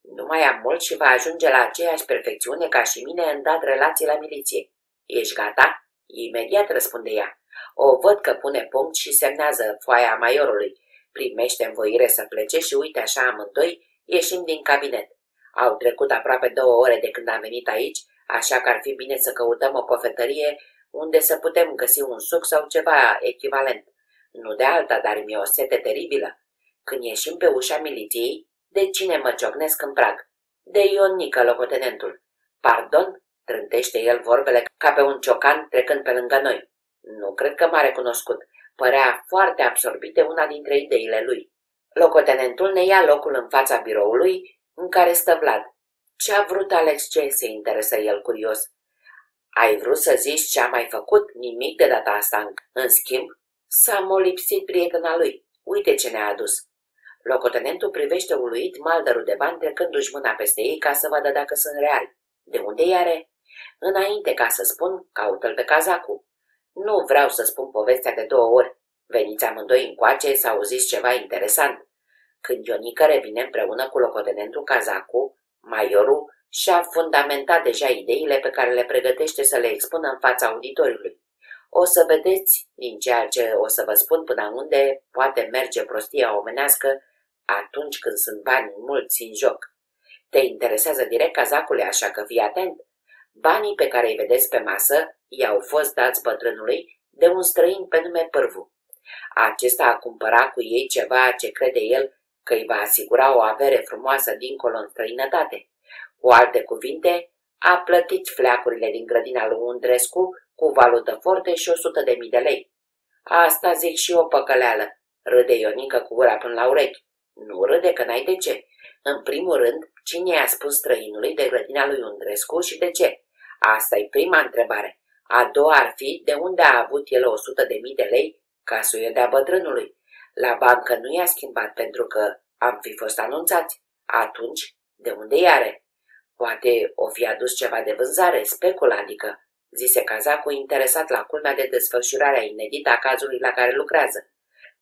Nu mai am mult și va ajunge la aceeași perfecțiune ca și mine în dat relații la miliție. Ești gata? Imediat răspunde ea. O văd că pune punct și semnează foaia maiorului. Primește învoire să plece și uite așa amândoi ieșim din cabinet. Au trecut aproape două ore de când am venit aici, așa că ar fi bine să căutăm o cofetărie unde să putem găsi un suc sau ceva echivalent. Nu de alta, dar mi-e o sete teribilă. Când ieșim pe ușa miliției, de cine mă ciocnesc în prag? De Ion Nică, locotenentul. Pardon? Trântește el vorbele ca pe un ciocan trecând pe lângă noi. Nu cred că m-a recunoscut. Părea foarte absorbit de una dintre ideile lui. Locotenentul ne ia locul în fața biroului în care stă Vlad. Ce a vrut Alex ce se interesă el curios. Ai vrut să zici ce a mai făcut? Nimic de data asta. În schimb, s-a molipsit prietena lui. Uite ce ne-a adus. Locotenentul privește uluit maldărul de bani trecându-și mâna peste ei ca să vadă dacă sunt reali. De unde i are? Înainte ca să spun, caută-l pe cazacu. Nu vreau să spun povestea de două ori. Veniți amândoi încoace să auziți ceva interesant. Când Ionica revine împreună cu locotenentul cazacu, maiorul și-a fundamentat deja ideile pe care le pregătește să le expună în fața auditoriului. O să vedeți din ceea ce o să vă spun până unde poate merge prostia omenească atunci când sunt bani mulți în joc. Te interesează direct cazacule, așa că fii atent. Banii pe care îi vedeți pe masă i-au fost dați bătrânului de un străin pe nume Pârvu. Acesta a cumpărat cu ei ceva ce crede el că îi va asigura o avere frumoasă dincolo în străinătate. Cu alte cuvinte, a plătit fleacurile din grădina lui Undrescu cu valută forte și o sută de mii de lei. Asta zic și o păcăleală, râde Ionica cu gura până la urechi. Nu râde că n-ai de ce. În primul rând, cine i-a spus străinului de grădina lui Undrescu și de ce? Asta e prima întrebare. A doua ar fi de unde a avut el o sută de mii de lei ca să o dea bătrânului. La bancă nu i-a schimbat pentru că am fi fost anunțați. Atunci, de unde i are? Poate o fi adus ceva de vânzare, specul, adică, zise cazacul interesat la culmea de desfășurarea inedită a cazului la care lucrează.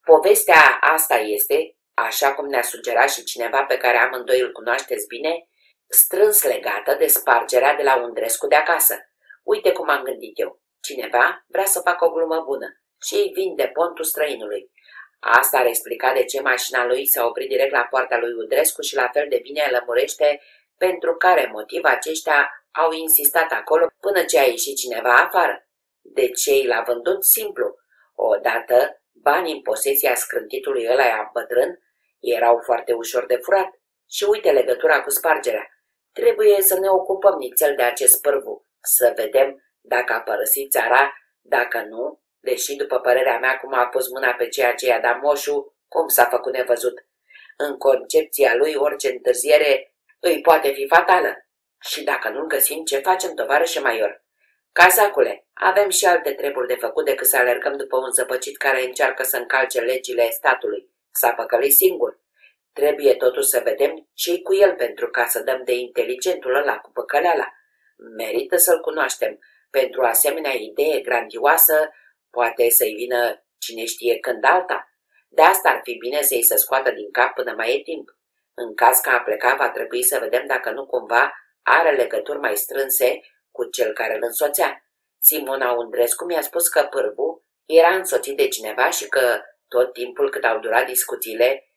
Povestea asta este, așa cum ne-a sugerat și cineva pe care amândoi îl cunoașteți bine, strâns legată de spargerea de la Undrescu de acasă. Uite cum am gândit eu. Cineva vrea să facă o glumă bună și îi vinde pontul străinului. Asta ar explica de ce mașina lui s-a oprit direct la poarta lui Udrescu și la fel de bine lămurește pentru care motiv aceștia au insistat acolo până ce a ieșit cineva afară. De ce i l-a vândut? Simplu. Odată, banii în posesia scrântitului ăla bătrân erau foarte ușor de furat. Și uite legătura cu spargerea. Trebuie să ne ocupăm nițel de acest pârvu, să vedem dacă a părăsit țara, dacă nu, deși după părerea mea cum a pus mâna pe ceea ce i-a dat moșul, cum s-a făcut nevăzut. În concepția lui, orice întârziere îi poate fi fatală. Și dacă nu-l găsim, ce facem, tovarășe Maior? Cazacule, avem și alte treburi de făcut decât să alergăm după un zăpăcit care încearcă să încalce legile statului. S-a păcălit singur. Trebuie totuși să vedem ce cu el pentru ca să dăm de inteligentul ăla cu păcăleala. Merită să-l cunoaștem. Pentru asemenea idee grandioasă, poate să-i vină cine știe când alta. De asta ar fi bine să-i se scoată din cap până mai e timp. În caz că a plecat, va trebui să vedem dacă nu cumva are legături mai strânse cu cel care îl însoțea. Simona Undrescu mi-a spus că pârbu era însoțit de cineva și că tot timpul cât au durat discuțiile,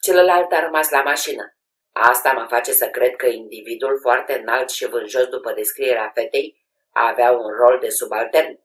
celălalt a rămas la mașină. Asta mă face să cred că individul foarte înalt și vânjos după descrierea fetei avea un rol de subaltern.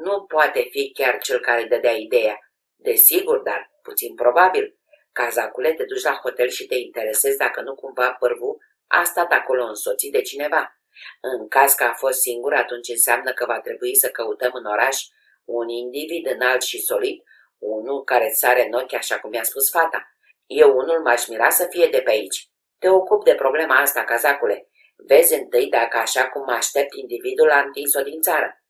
Nu poate fi chiar cel care dădea ideea. Desigur, dar puțin probabil. Cazacule, te duci la hotel și te interesezi dacă nu cumva pârvu a stat acolo însoțit de cineva. În caz că a fost singur, atunci înseamnă că va trebui să căutăm în oraș un individ înalt și solid, unul care sare în ochi așa cum mi-a spus fata. Eu unul m-aș mira să fie de pe aici. Te ocup de problema asta, cazacule. Vezi întâi dacă așa cum mă aștept individul a întins-o din țară.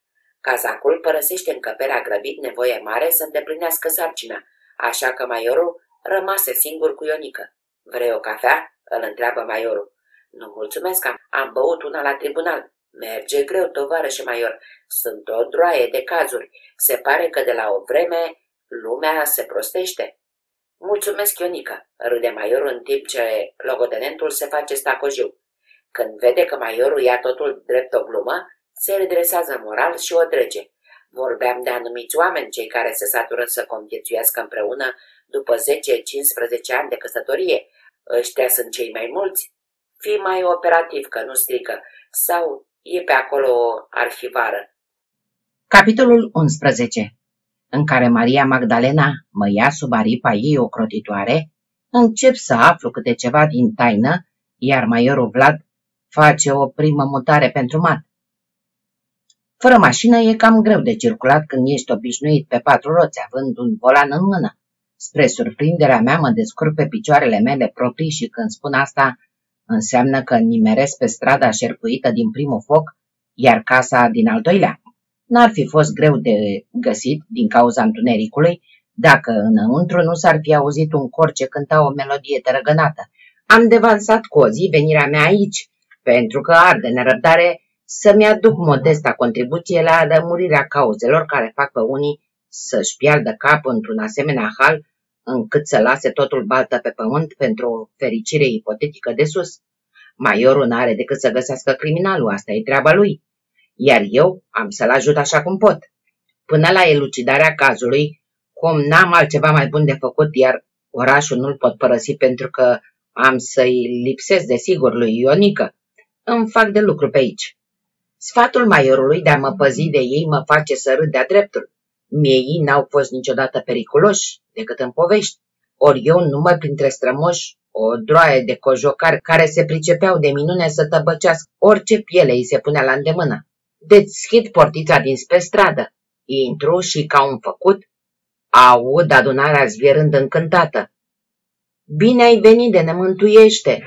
Cazacul părăsește încăperea grăbit nevoie mare să îndeplinească sarcina, așa că maiorul rămase singur cu Ionică. Vrei o cafea? îl întreabă maiorul. Nu mulțumesc, am, am băut una la tribunal. Merge greu, tovarășe Maior. Sunt o droaie de cazuri. Se pare că de la o vreme lumea se prostește. Mulțumesc, Ionica, râde Maiorul în timp ce logotenentul se face stacojiu. Când vede că Maiorul ia totul drept o glumă, se redresează moral și o drege. Vorbeam de anumiți oameni, cei care se satură să conviețuiască împreună după 10-15 ani de căsătorie. Ăștia sunt cei mai mulți. Fii mai operativ că nu strică. Sau e pe acolo o arhivară. Capitolul 11 în care Maria Magdalena mă ia sub aripa ei ocrotitoare, încep să aflu câte ceva din taină, iar maiorul Vlad face o primă mutare pentru mat. Fără mașină e cam greu de circulat când ești obișnuit pe patru roți, având un volan în mână. Spre surprinderea mea mă descurc pe picioarele mele proprii și când spun asta, Înseamnă că nimeresc pe strada șerpuită din primul foc, iar casa din al doilea. N-ar fi fost greu de găsit din cauza întunericului, dacă înăuntru nu s-ar fi auzit un cor ce cânta o melodie tărăgănată. Am devansat cu o zi venirea mea aici, pentru că arde nerăbdare să-mi aduc modesta contribuție la adămurirea cauzelor care fac pe unii să-și piardă capul într-un asemenea hal încât să lase totul baltă pe pământ pentru o fericire ipotetică de sus. Maiorul n-are decât să găsească criminalul, asta e treaba lui. Iar eu am să-l ajut așa cum pot. Până la elucidarea cazului, cum n-am altceva mai bun de făcut, iar orașul nu-l pot părăsi pentru că am să-i lipsesc de sigur lui Ionică, îmi fac de lucru pe aici. Sfatul maiorului de a mă păzi de ei mă face să râd de-a dreptul. Miei n-au fost niciodată periculoși decât în povești, ori eu număr printre strămoși o droaie de cojocari care se pricepeau de minune să tăbăcească orice piele îi se punea la îndemână. Deschid portița dinspre stradă, intru și, ca un făcut, aud adunarea zvierând încântată. Bine ai venit de ne mântuiește!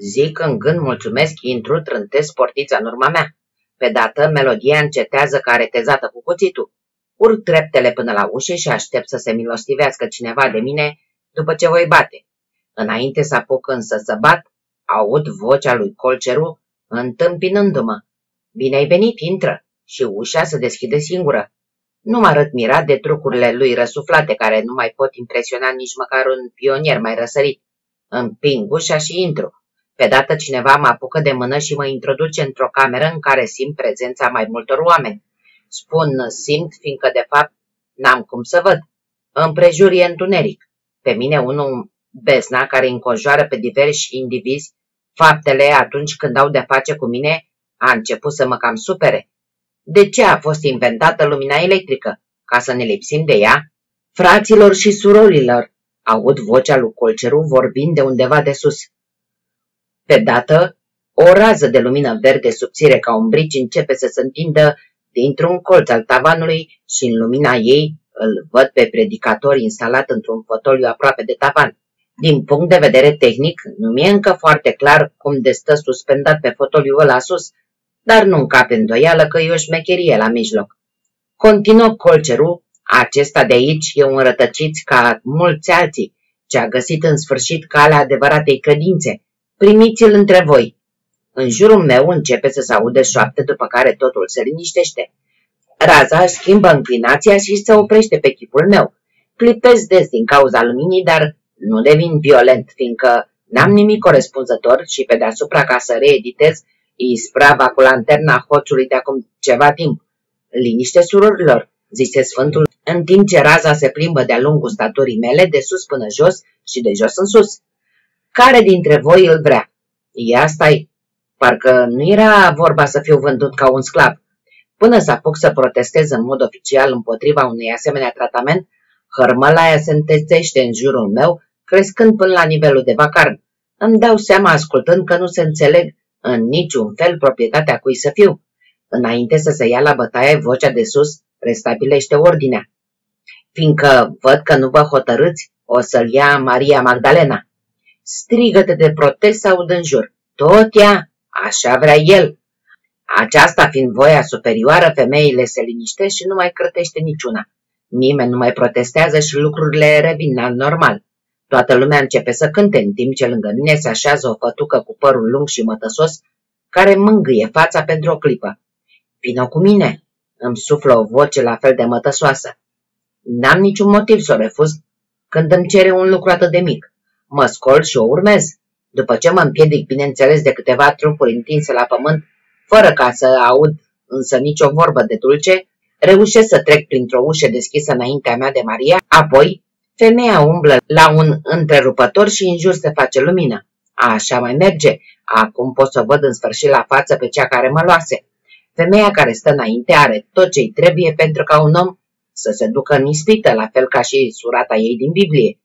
Zic în gând mulțumesc, intru, trântesc portița în urma mea. Pe dată, melodia încetează ca retezată cu cuțitul. Urc treptele până la ușă și aștept să se milostivească cineva de mine după ce voi bate. Înainte să apuc însă să bat, aud vocea lui Colceru întâmpinându-mă. Bine ai venit, intră! Și ușa se deschide singură. Nu mă arăt mirat de trucurile lui răsuflate, care nu mai pot impresiona nici măcar un pionier mai răsărit. Împing ușa și intru. Pe dată cineva mă apucă de mână și mă introduce într-o cameră în care simt prezența mai multor oameni. Spun simt, fiindcă de fapt n-am cum să văd. Împrejur e întuneric. Pe mine unul besna care înconjoară pe diversi indivizi faptele atunci când au de face cu mine a început să mă cam supere. De ce a fost inventată lumina electrică? Ca să ne lipsim de ea? Fraților și surorilor, aud vocea lui Colceru vorbind de undeva de sus. Pe dată, o rază de lumină verde subțire ca un brici începe să se întindă dintr-un colț al tavanului și în lumina ei îl văd pe predicator instalat într-un fotoliu aproape de tavan. Din punct de vedere tehnic, nu mi-e încă foarte clar cum de stă suspendat pe fotoliul ăla sus, dar nu încape îndoială că e o șmecherie la mijloc. Continuă colcerul, acesta de aici e un rătăcit ca mulți alții, ce a găsit în sfârșit calea adevăratei credințe. Primiți-l între voi. În jurul meu începe să se aude șoapte, după care totul se liniștește. Raza își schimbă înclinația și se oprește pe chipul meu. Clipez des din cauza luminii, dar nu devin violent, fiindcă n-am nimic corespunzător și pe deasupra ca să reeditez isprava cu lanterna hoțului de acum ceva timp. Liniște surorilor, zise Sfântul, în timp ce raza se plimbă de-a lungul staturii mele, de sus până jos și de jos în sus. Care dintre voi îl vrea? Ia stai, parcă nu era vorba să fiu vândut ca un sclav. Până să apuc să protestez în mod oficial împotriva unui asemenea tratament, hărmălaia se întețește în jurul meu, crescând până la nivelul de vacarn. Îmi dau seama ascultând că nu se înțeleg în niciun fel proprietatea cui să fiu. Înainte să se ia la bătaie, vocea de sus restabilește ordinea. Fiindcă văd că nu vă hotărâți, o să-l ia Maria Magdalena. Strigăte de protest aud în jur. Tot ea, așa vrea el. Aceasta fiind voia superioară, femeile se liniște și nu mai crătește niciuna. Nimeni nu mai protestează și lucrurile revin la normal. Toată lumea începe să cânte, în timp ce lângă mine se așează o fătucă cu părul lung și mătăsos, care mângâie fața pentru o clipă. Vino cu mine, îmi suflă o voce la fel de mătăsoasă. N-am niciun motiv să o refuz când îmi cere un lucru atât de mic. Mă scol și o urmez. După ce mă împiedic, bineînțeles, de câteva trupuri întinse la pământ, fără ca să aud însă nicio vorbă de dulce, reușesc să trec printr-o ușă deschisă înaintea mea de Maria, apoi femeia umblă la un întrerupător și în jur se face lumină. Așa mai merge. Acum pot să văd în sfârșit la față pe cea care mă luase. Femeia care stă înainte are tot ce-i trebuie pentru ca un om să se ducă în ispită, la fel ca și surata ei din Biblie.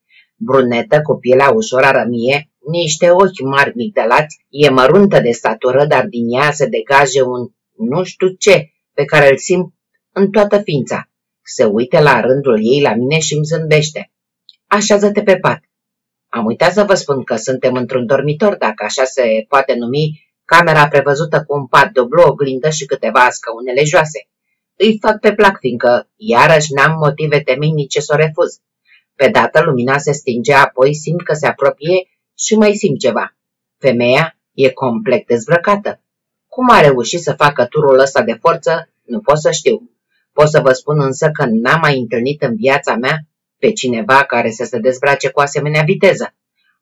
Brunetă cu pielea ușor arămie, niște ochi mari migdalați, e măruntă de statură, dar din ea se degaje un nu știu ce pe care îl simt în toată ființa. Se uită la rândul ei la mine și îmi zâmbește. Așează-te pe pat. Am uitat să vă spun că suntem într-un dormitor, dacă așa se poate numi, camera prevăzută cu un pat dublu, oglindă și câteva scăunele joase. Îi fac pe plac, fiindcă iarăși n-am motive temeinice să o refuz. Pe dată lumina se stinge, apoi simt că se apropie și mai simt ceva. Femeia e complet dezbrăcată. Cum a reușit să facă turul ăsta de forță, nu pot să știu. Pot să vă spun însă că n-am mai întâlnit în viața mea pe cineva care să se dezbrace cu asemenea viteză.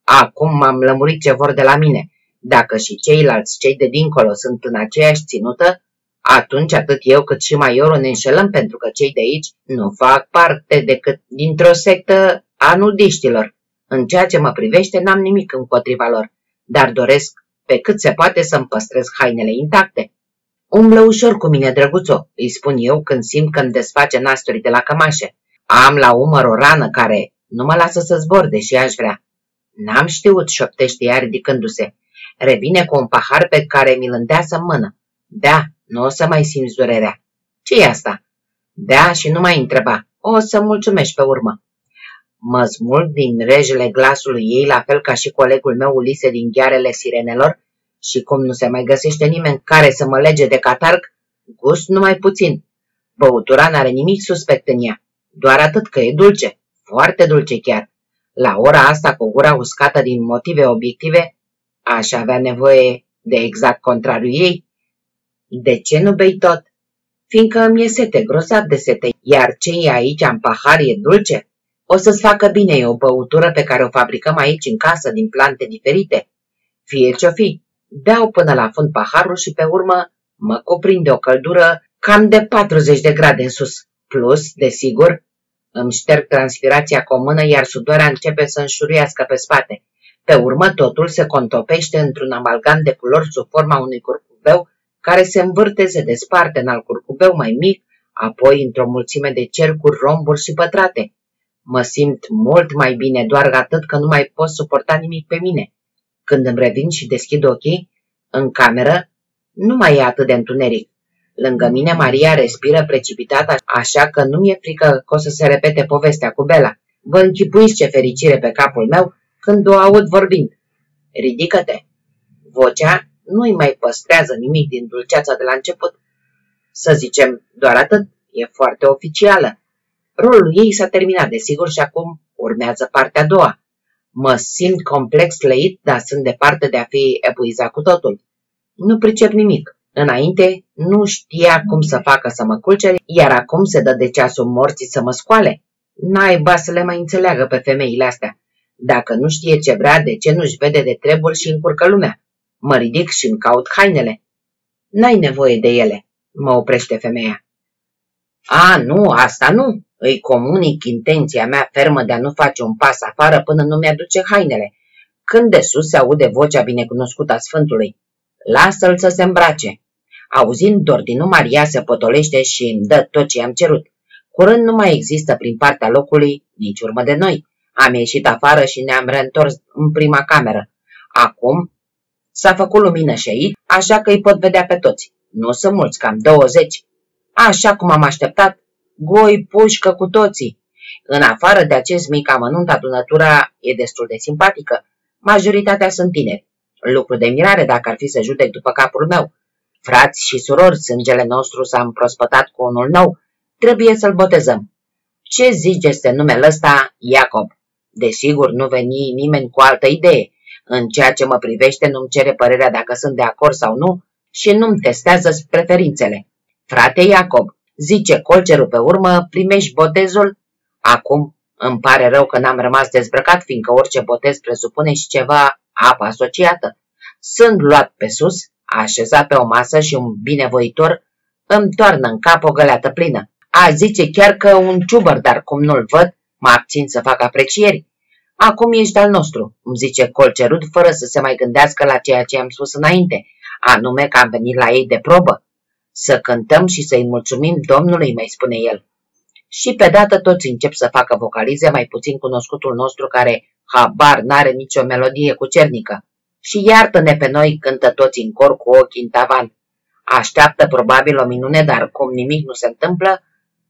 Acum m-am lămurit ce vor de la mine. Dacă și ceilalți, cei de dincolo, sunt în aceeași ținută, atunci atât eu cât și maiorul ne înșelăm pentru că cei de aici nu fac parte decât dintr-o sectă a nudiștilor. În ceea ce mă privește, n-am nimic împotriva lor, dar doresc pe cât se poate să-mi păstrez hainele intacte. Umblă ușor cu mine, drăguțo, îi spun eu când simt că îmi desface nasturii de la cămașe. Am la umăr o rană care nu mă lasă să zbor, deși aș vrea. N-am știut, șoptește ea ridicându-se. Revine cu un pahar pe care mi-l îndeasă în mână. Da, nu o să mai simți durerea. ce e asta? Da, și nu mai întreba. O să mulțumești pe urmă. Mă smulg din rejele glasului ei, la fel ca și colegul meu Ulise din ghearele sirenelor, și cum nu se mai găsește nimeni care să mă lege de catarg, gust numai puțin. Băutura n-are nimic suspect în ea, doar atât că e dulce, foarte dulce chiar. La ora asta, cu gura uscată din motive obiective, aș avea nevoie de exact contrariul ei. De ce nu bei tot? Fiindcă îmi e sete, grozav de sete, iar ce e aici în pahar e dulce. O să-ți facă bine, e o băutură pe care o fabricăm aici în casă din plante diferite. Fie ce-o fi, beau până la fund paharul și pe urmă mă cuprinde o căldură cam de 40 de grade în sus. Plus, desigur, îmi șterg transpirația comună, iar sudoarea începe să înșuruiască pe spate. Pe urmă, totul se contopește într-un amalgam de culori sub forma unui curcubeu care se învârte, se desparte în alt curcubeu mai mic, apoi într-o mulțime de cercuri, romburi și pătrate. Mă simt mult mai bine, doar atât că nu mai pot suporta nimic pe mine. Când îmi revin și deschid ochii, în cameră nu mai e atât de întuneric. Lângă mine Maria respiră precipitată, așa că nu mi-e frică că o să se repete povestea cu Bela. Vă închipuiți ce fericire pe capul meu când o aud vorbind. Ridică-te! Vocea nu-i mai păstrează nimic din dulceața de la început. Să zicem doar atât, e foarte oficială. Rolul ei s-a terminat, desigur, și acum urmează partea a doua. Mă simt complex slăit, dar sunt departe de a fi epuizat cu totul. Nu pricep nimic. Înainte nu știa cum să facă să mă culce, iar acum se dă de ceasul morții să mă scoale. Naiba să le mai înțeleagă pe femeile astea. Dacă nu știe ce vrea, de ce nu-și vede de treburi și încurcă lumea? Mă ridic și îmi caut hainele. N-ai nevoie de ele, mă oprește femeia. A, nu, asta nu. Îi comunic intenția mea fermă de a nu face un pas afară până nu mi-aduce hainele. Când de sus se aude vocea binecunoscută a Sfântului. Lasă-l să se îmbrace. Auzind ordinul, Maria se potolește și îmi dă tot ce am cerut. Curând nu mai există prin partea locului nici urmă de noi. Am ieșit afară și ne-am reîntors în prima cameră. Acum s-a făcut lumină și aici, așa că îi pot vedea pe toți. Nu sunt mulți, cam 20. Așa cum am așteptat, goi pușcă cu toții. În afară de acest mic amănunt, adunătura e destul de simpatică. Majoritatea sunt tineri. Lucru de mirare dacă ar fi să judec după capul meu. Frați și surori, sângele nostru s-a împrospătat cu unul nou. Trebuie să-l botezăm. Ce zici este numele ăsta Iacob? Desigur, nu veni nimeni cu altă idee. În ceea ce mă privește, nu-mi cere părerea dacă sunt de acord sau nu și nu-mi testează preferințele. Frate Iacob, zice colcerul pe urmă, primești botezul? Acum îmi pare rău că n-am rămas dezbrăcat, fiindcă orice botez presupune și ceva apă asociată. Sunt luat pe sus, așezat pe o masă și un binevoitor îmi toarnă în cap o găleată plină. A zice chiar că un ciubăr, dar cum nu-l văd, mă abțin să fac aprecieri. Acum ești al nostru, îmi zice colcerud, fără să se mai gândească la ceea ce am spus înainte, anume că am venit la ei de probă. Să cântăm și să-i mulțumim Domnului, mai spune el. Și pe dată toți încep să facă vocalize, mai puțin cunoscutul nostru care habar n-are nicio melodie cucernică. Și iartă-ne pe noi, cântă toți în cor cu ochii în tavan. Așteaptă probabil o minune, dar cum nimic nu se întâmplă,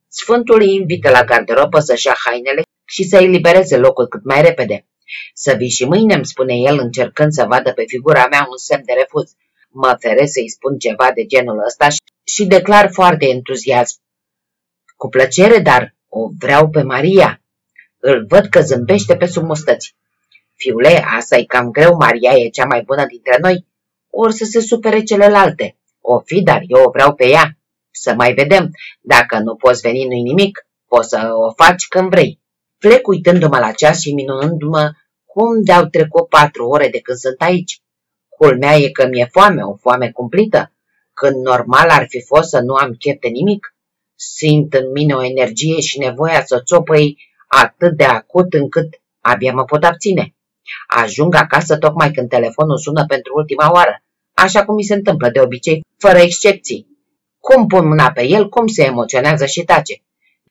Sfântul îi invită la garderobă să-și ia hainele și să elibereze locul cât mai repede. Să vii și mâine, îmi spune el, încercând să vadă pe figura mea un semn de refuz. Mă feresc să-i spun ceva de genul ăsta și declar foarte entuziasm. Cu plăcere, dar o vreau pe Maria. Îl văd că zâmbește pe sub mustăți. Fiule, asta e cam greu, Maria e cea mai bună dintre noi. Or să se supere celelalte. O fi, dar eu o vreau pe ea. Să mai vedem. Dacă nu poți veni, nu-i nimic. Poți să o faci când vrei. Plec uitându-mă la ceas și minunându-mă cum de-au trecut patru ore de când sunt aici. Culmea e că mi-e foame, o foame cumplită, când normal ar fi fost să nu am chef de nimic. Simt în mine o energie și nevoia să țopăi atât de acut încât abia mă pot abține. Ajung acasă tocmai când telefonul sună pentru ultima oară, așa cum mi se întâmplă de obicei, fără excepții. Cum pun mâna pe el, cum se emoționează și tace.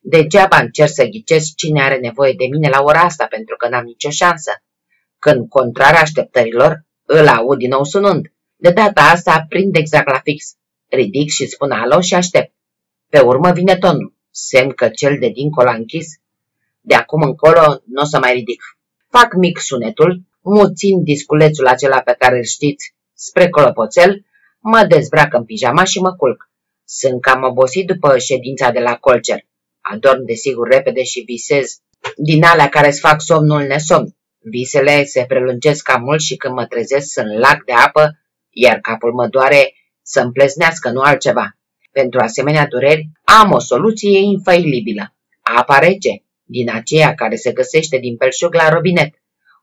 Degeaba încerc să ghicesc cine are nevoie de mine la ora asta, pentru că n-am nicio șansă. Când, contrar așteptărilor, îl aud din nou sunând. De data asta prind exact la fix. Ridic și spun alo și aștept. Pe urmă vine tonul, semn că cel de dincolo a închis. De acum încolo nu o să mai ridic. Fac mic sunetul, muțin disculețul acela pe care îl știți spre colopoțel, mă dezbrac în pijama și mă culc. Sunt cam obosit după ședința de la colcer. Adorm desigur repede și visez din alea care îți fac somnul nesomn. Visele se prelungesc cam mult și când mă trezesc sunt lac de apă, iar capul mă doare să-mi pleznească, nu altceva. Pentru asemenea dureri am o soluție infailibilă. Apa rece, din aceea care se găsește din pelșug la robinet.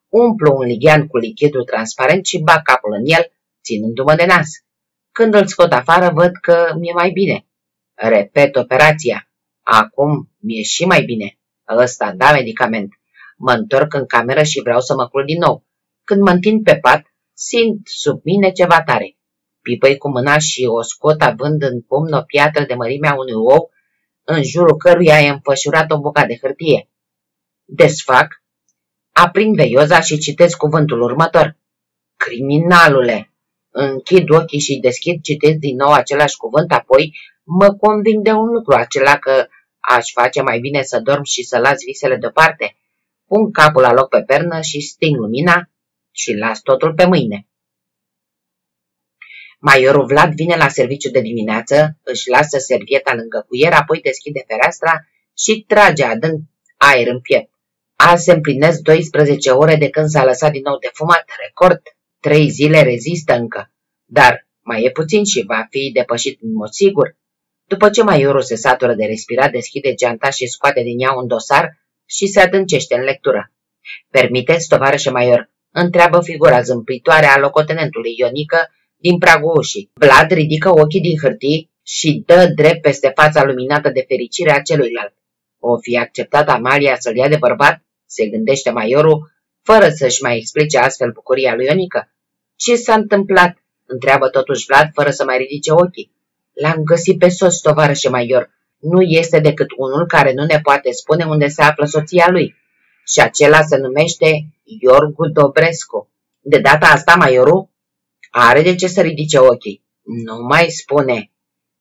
Umplu un lighean cu lichidul transparent și bag capul în el, ținându-mă de nas. Când îl scot afară, văd că mi-e mai bine. Repet operația. Acum mi-e și mai bine. Ăsta da medicament. Mă întorc în cameră și vreau să mă culc din nou. Când mă întind pe pat, simt sub mine ceva tare. Pipăi cu mâna și o scot având în pumn o piatră de mărimea unui ou, în jurul căruia e înfășurat o bucată de hârtie. Desfac, aprind veioza și citesc cuvântul următor. Criminalule! Închid ochii și deschid, citesc din nou același cuvânt, apoi mă conving de un lucru, acela că aș face mai bine să dorm și să las visele deoparte. Pun capul la loc pe pernă și sting lumina și las totul pe mâine. Maiorul Vlad vine la serviciu de dimineață, își lasă servieta lângă cuier, apoi deschide fereastra și trage adânc aer în piept. Azi se împlinesc 12 ore de când s-a lăsat din nou de fumat, record. Trei zile rezistă încă, dar mai e puțin și va fi depășit în mod sigur. După ce maiorul se satură de respirat, deschide geanta și scoate din ea un dosar și se adâncește în lectură. Permiteți, tovarășe maior, întreabă figura zâmpitoare a locotenentului Ionică din pragul ușii. Vlad ridică ochii din hârtii și dă drept peste fața luminată de fericire a celuilalt. O fi acceptat Amalia să-l ia de bărbat? Se gândește maiorul, fără să-și mai explice astfel bucuria lui Ionică. Ce s-a întâmplat? Întreabă totuși Vlad, fără să mai ridice ochii. L-am găsit pe sos, tovarășe maior. Nu este decât unul care nu ne poate spune unde se află soția lui. Și acela se numește Iorgu Dobrescu. De data asta, maiorul are de ce să ridice ochii. Nu mai spune.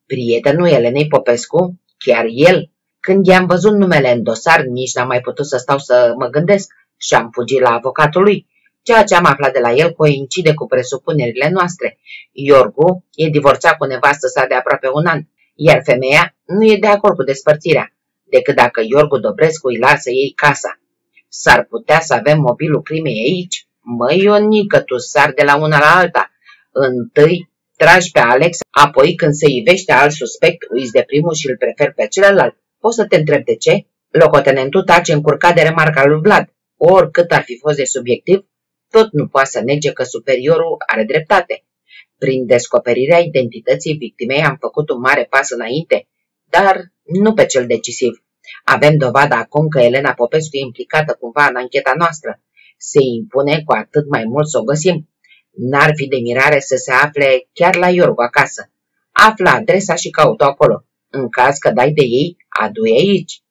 Prietenul Elenei Popescu? Chiar el? Când i-am văzut numele în dosar, nici n-am mai putut să stau să mă gândesc și am fugit la avocatul lui. Ceea ce am aflat de la el coincide cu presupunerile noastre. Iorgu e divorțat cu nevastă sa de aproape un an, iar femeia nu e de acord cu despărțirea, decât dacă Iorgu Dobrescu îi lasă ei casa. S-ar putea să avem mobilul crimei aici? Măi, Ionică, tu sar de la una la alta. Întâi tragi pe Alex, apoi când se ivește alt suspect, uiți de primul și îl prefer pe celălalt. Poți să te întreb de ce? Locotenentul tace încurcat de remarca lui Vlad. Oricât ar fi fost de subiectiv, tot nu poate să nege că superiorul are dreptate. Prin descoperirea identității victimei am făcut un mare pas înainte, dar nu pe cel decisiv. Avem dovadă acum că Elena Popescu e implicată cumva în ancheta noastră. Se impune cu atât mai mult să o găsim. N-ar fi de mirare să se afle chiar la Iorgu acasă. Află adresa și caută acolo. În caz că dai de ei, adu aici.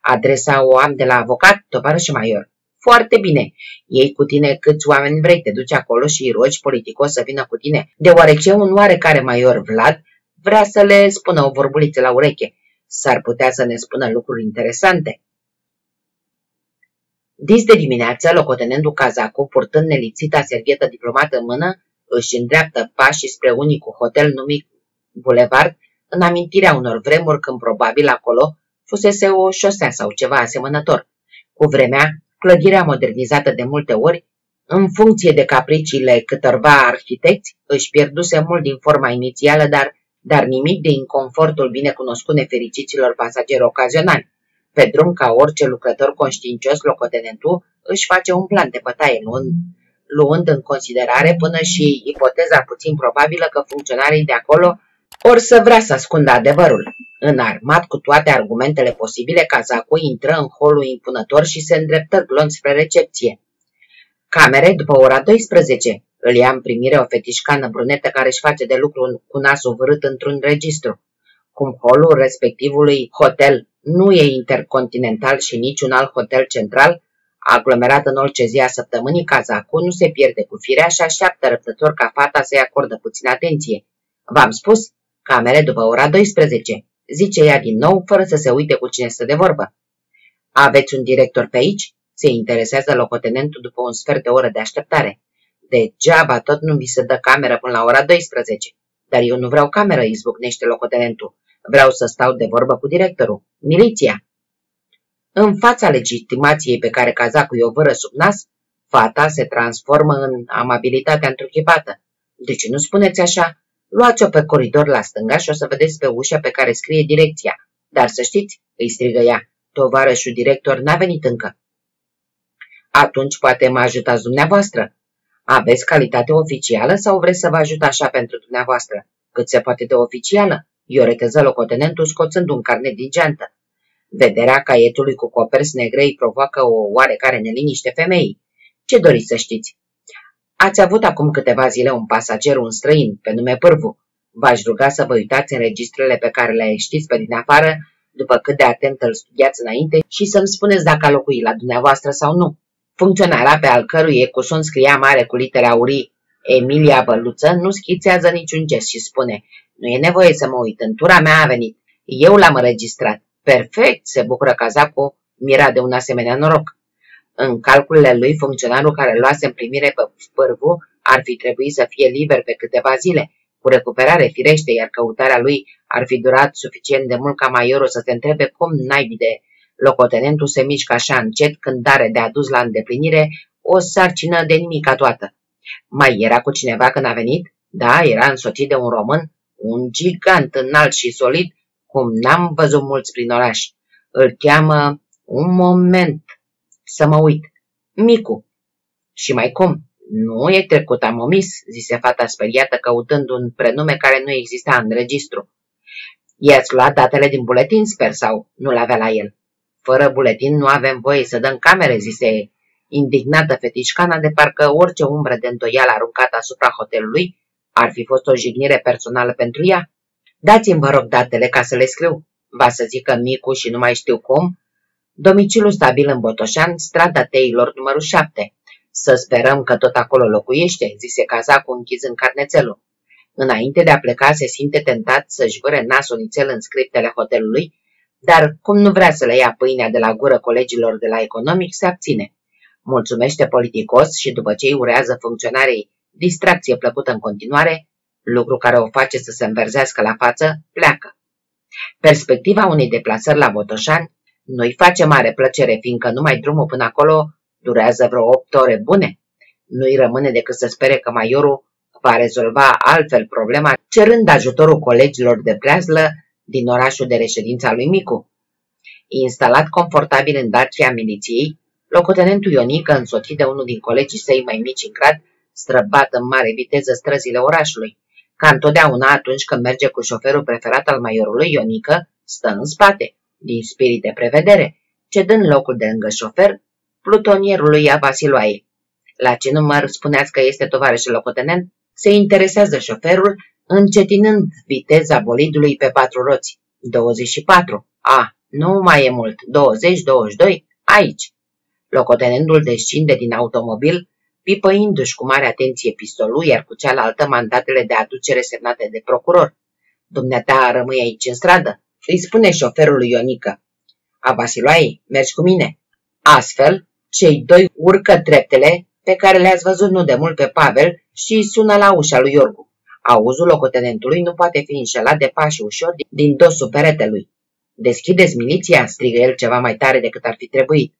Adresa o am de la avocat, tovarăș Maior. Foarte bine. Ei cu tine câți oameni vrei, te duci acolo și îi rogi politicos să vină cu tine, deoarece un oarecare Maior Vlad vrea să le spună o vorbuliță la ureche. S-ar putea să ne spună lucruri interesante. Dis de dimineață, locotenentul Cazacu, purtând nelipsita servietă diplomată în mână, își îndreaptă pașii spre unicul hotel numit Boulevard, în amintirea unor vremuri când probabil acolo fusese o șosea sau ceva asemănător. Cu vremea, clădirea modernizată de multe ori, în funcție de capriciile câtorva arhitecți, își pierduse mult din forma inițială, dar, dar nimic de inconfortul binecunoscut nefericiților pasageri ocazionali. Pe drum, ca orice lucrător conștiincios, locotenentul își face un plan de bătaie, luând, luând în considerare până și ipoteza puțin probabilă că funcționarii de acolo or să vrea să ascundă adevărul. Înarmat cu toate argumentele posibile, cazacul intră în holul impunător și se îndreptă glonț spre recepție. Camere după ora 12. Îl ia în primire o fetișcană brunetă care își face de lucru cu nasul vârât într-un registru. Cum holul respectivului hotel nu e intercontinental și niciun alt hotel central, aglomerat în orice zi a săptămânii, cazacul nu se pierde cu firea și așteaptă răbdător ca fata să-i acordă puțin atenție. V-am spus, camere după ora 12, zice ea din nou, fără să se uite cu cine stă de vorbă. Aveți un director pe aici? Se interesează locotenentul după un sfert de oră de așteptare. Degeaba tot nu vi se dă cameră până la ora 12. Dar eu nu vreau cameră, izbucnește locotenentul. Vreau să stau de vorbă cu directorul. Miliția. În fața legitimației pe care cazacul o vără sub nas, fata se transformă în amabilitatea întruchipată. Deci nu spuneți așa? Luați-o pe coridor la stânga și o să vedeți pe ușa pe care scrie direcția. Dar să știți, îi strigă ea, tovarășul director n-a venit încă. Atunci poate mă ajutați dumneavoastră. Aveți calitate oficială sau vreți să vă ajut așa pentru dumneavoastră? Cât se poate de oficială? Ioreteză locotenentul scoțând un carnet din geantă. Vederea caietului cu coperți negre îi provoacă o oarecare neliniște femeii. Ce doriți să știți? Ați avut acum câteva zile un pasager, un străin, pe nume Pârvu. V-aș ruga să vă uitați în registrele pe care le știți pe din afară, după cât de atent îl studiați înainte, și să-mi spuneți dacă a locuit la dumneavoastră sau nu. Funcționarea pe al cărui ecuson scria mare cu litere aurii Emilia Băluță nu schițează niciun gest și spune, nu e nevoie să mă uit, în tura mea a venit. Eu l-am înregistrat. Perfect, se bucură cazacul, mira de un asemenea noroc. În calculele lui, funcționarul care luase în primire pe pârvu ar fi trebuit să fie liber pe câteva zile, cu recuperare firește, iar căutarea lui ar fi durat suficient de mult ca maiorul să se întrebe cum naibii de locotenentul se mișcă așa încet când are de adus la îndeplinire o sarcină de nimica toată. Mai era cu cineva când a venit? Da, era însoțit de un român, un gigant înalt și solid, cum n-am văzut mulți prin oraș. Îl cheamă un moment să mă uit. Micu. Și mai cum? Nu e trecut, am omis, zise fata speriată căutând un prenume care nu exista în registru. I-ați luat datele din buletin, sper, sau nu l-avea la el? Fără buletin nu avem voie să dăm camere, zise indignată fetișcana de parcă orice umbră de îndoială aruncată asupra hotelului ar fi fost o jignire personală pentru ea. Dați-mi, vă rog, datele ca să le scriu. Va să zică micu și nu mai știu cum. Domiciliul stabil în Botoșan, strada Teilor numărul 7. Să sperăm că tot acolo locuiește, zise cazacul închizând carnețelul. Înainte de a pleca, se simte tentat să-și vâre nasul nițel în scriptele hotelului, dar cum nu vrea să le ia pâinea de la gură colegilor de la economic, se abține. Mulțumește politicos și după ce îi urează funcționarii distracție plăcută în continuare, lucru care o face să se înverzească la față, pleacă. Perspectiva unei deplasări la Botoșani nu-i face mare plăcere, fiindcă numai drumul până acolo durează vreo opt ore bune. Nu-i rămâne decât să spere că maiorul va rezolva altfel problema, cerând ajutorul colegilor de preazlă din orașul de reședință al lui Micu. Instalat confortabil în Dacia miliției, locotenentul Ionică, însoțit de unul din colegii săi mai mici în grad, străbat în mare viteză străzile orașului. Ca întotdeauna atunci când merge cu șoferul preferat al maiorului, Ionică stă în spate, din spirit de prevedere, cedând locul de lângă șofer plutonierului Avasiloae. La ce număr spuneați că este tovarășul locotenent? Se interesează șoferul, încetinând viteza bolidului pe patru roți. 24. A, nu mai e mult. 20, 22. Aici. Locotenentul descinde din automobil, pipăindu-și cu mare atenție pistolul, iar cu cealaltă mandatele de aducere semnate de procuror. Dumneata rămâi aici în stradă, îi spune șoferului Ionică. A Vasiloai, mergi cu mine. Astfel, cei doi urcă treptele pe care le-ați văzut nu de mult pe Pavel și sună la ușa lui Iorgu. Auzul locotenentului nu poate fi înșelat de pași ușor din dosul peretelui. Deschideți miliția, strigă el ceva mai tare decât ar fi trebuit.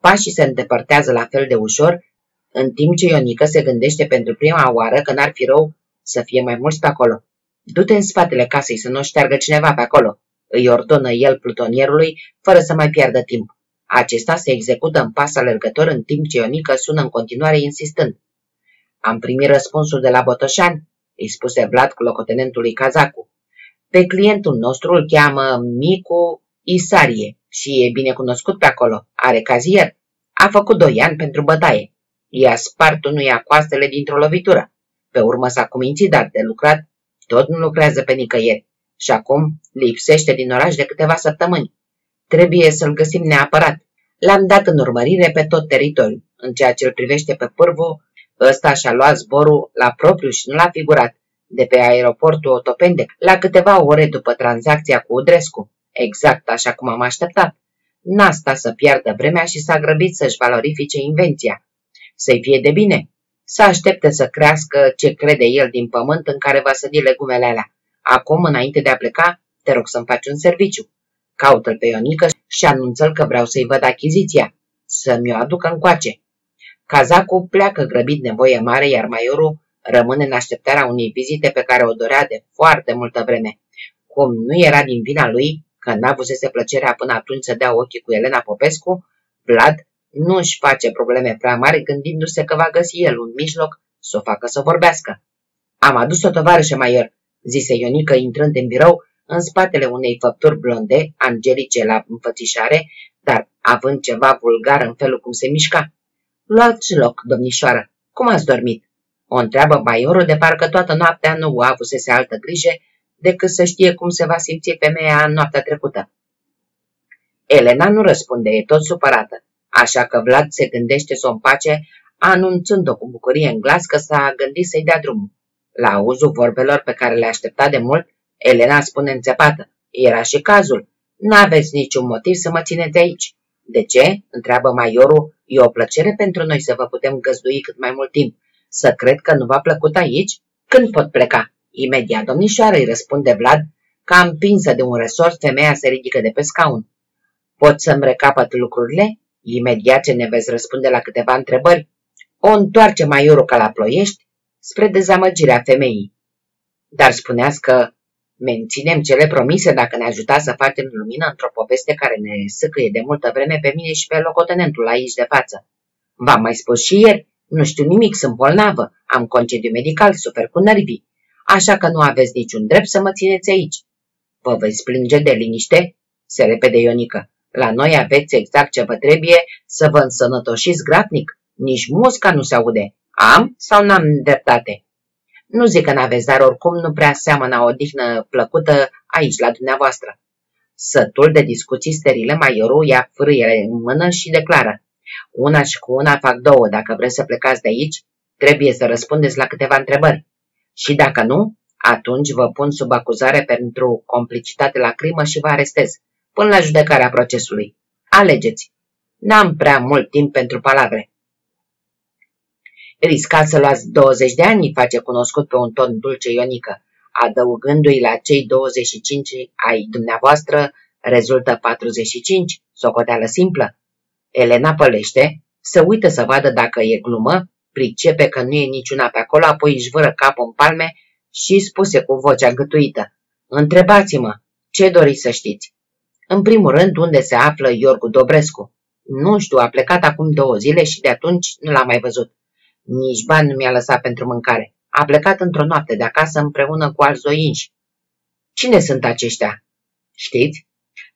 Pașii se îndepărtează la fel de ușor, în timp ce Ionică se gândește pentru prima oară că n-ar fi rău să fie mai mulți pe acolo. Du-te în spatele casei să nu șteargă cineva pe acolo, îi ordonă el plutonierului, fără să mai piardă timp. Acesta se execută în pas alergător în timp ce Ionică sună în continuare insistând. Am primit răspunsul de la Botoșani, îi spuse Vlad cu locotenentului Cazacu. Pe clientul nostru îl cheamă Micu Isarie și e bine cunoscut pe acolo. Are cazier. A făcut doi ani pentru bătaie. I-a spart unuia coastele dintr-o lovitură. Pe urmă s-a cumințit, dar de lucrat tot nu lucrează pe nicăieri. Și acum lipsește din oraș de câteva săptămâni. Trebuie să-l găsim neapărat. L-am dat în urmărire pe tot teritoriul. În ceea ce îl privește pe pârvu, ăsta și-a luat zborul la propriu și nu l-a figurat, de pe aeroportul Otopendec, la câteva ore după tranzacția cu Udrescu. Exact așa cum am așteptat. N-a stat să piardă vremea și s-a grăbit să-și valorifice invenția. Să-i fie de bine. Să aștepte să crească ce crede el din pământ în care va sădi legumele alea. Acum, înainte de a pleca, te rog să-mi faci un serviciu. Caută-l pe Ionică și anunță-l că vreau să-i văd achiziția. Să-mi o aducă încoace. Cazacul pleacă grăbit nevoie mare, iar maiorul rămâne în așteptarea unei vizite pe care o dorea de foarte multă vreme. Cum nu era din vina lui, că n-avusese plăcerea până atunci să dea ochii cu Elena Popescu, Vlad nu își face probleme prea mari gândindu-se că va găsi el un mijloc să o facă să vorbească. Am adus-o tovarășe maior, zise Ionică intrând în birou în spatele unei făpturi blonde, angelice la înfățișare, dar având ceva vulgar în felul cum se mișca. Luați loc, domnișoară, cum ați dormit? O întreabă baiorul de parcă toată noaptea nu avusese altă grijă decât să știe cum se va simți femeia în noaptea trecută. Elena nu răspunde, e tot supărată, așa că Vlad se gândește să o împace anunțând-o cu bucurie în glas că s-a gândit să-i dea drumul. La auzul vorbelor pe care le aștepta de mult, Elena spune înțepată. Era și cazul. N-aveți niciun motiv să mă țineți aici. De ce? întreabă maiorul. E o plăcere pentru noi să vă putem găzdui cât mai mult timp. Să cred că nu v-a plăcut aici? Când pot pleca? Imediat, domnișoară, îi răspunde Vlad, ca împinsă de un resort, femeia se ridică de pe scaun. Pot să-mi recapăt lucrurile? Imediat ce ne veți răspunde la câteva întrebări, o întoarce maiorul ca la ploiești, spre dezamăgirea femeii. Dar spuneați că menținem cele promise dacă ne ajutați să facem lumină într-o poveste care ne săcăie de multă vreme pe mine și pe locotenentul aici de față. V-am mai spus și ieri, nu știu nimic, sunt bolnavă, am concediu medical, super cu nervii, așa că nu aveți niciun drept să mă țineți aici. Vă veți plânge de liniște? Se repede Ionică. La noi aveți exact ce vă trebuie să vă însănătoșiți gratnic. Nici musca nu se aude. Am sau n-am dreptate? Nu zic că n-aveți, dar oricum nu prea seamănă o odihnă plăcută aici, la dumneavoastră. Sătul de discuții sterile, maiorul ia frâiele în mână și declară. Una și cu una fac două. Dacă vreți să plecați de aici, trebuie să răspundeți la câteva întrebări. Și dacă nu, atunci vă pun sub acuzare pentru complicitate la crimă și vă arestez, până la judecarea procesului. Alegeți. N-am prea mult timp pentru palavre. Riscați să luați 20 de ani, face cunoscut pe un ton dulce Ionică, adăugându-i la cei 25 ai dumneavoastră, rezultă 45, socoteală simplă. Elena pălește, se uită să vadă dacă e glumă, pricepe că nu e niciuna pe acolo, apoi își vără capul în palme și spuse cu vocea gătuită. Întrebați-mă, ce doriți să știți? În primul rând, unde se află Iorgu Dobrescu? Nu știu, a plecat acum două zile și de atunci nu l-am mai văzut. Nici bani nu mi-a lăsat pentru mâncare. A plecat într-o noapte de acasă împreună cu alți doi inși. Cine sunt aceștia? Știți?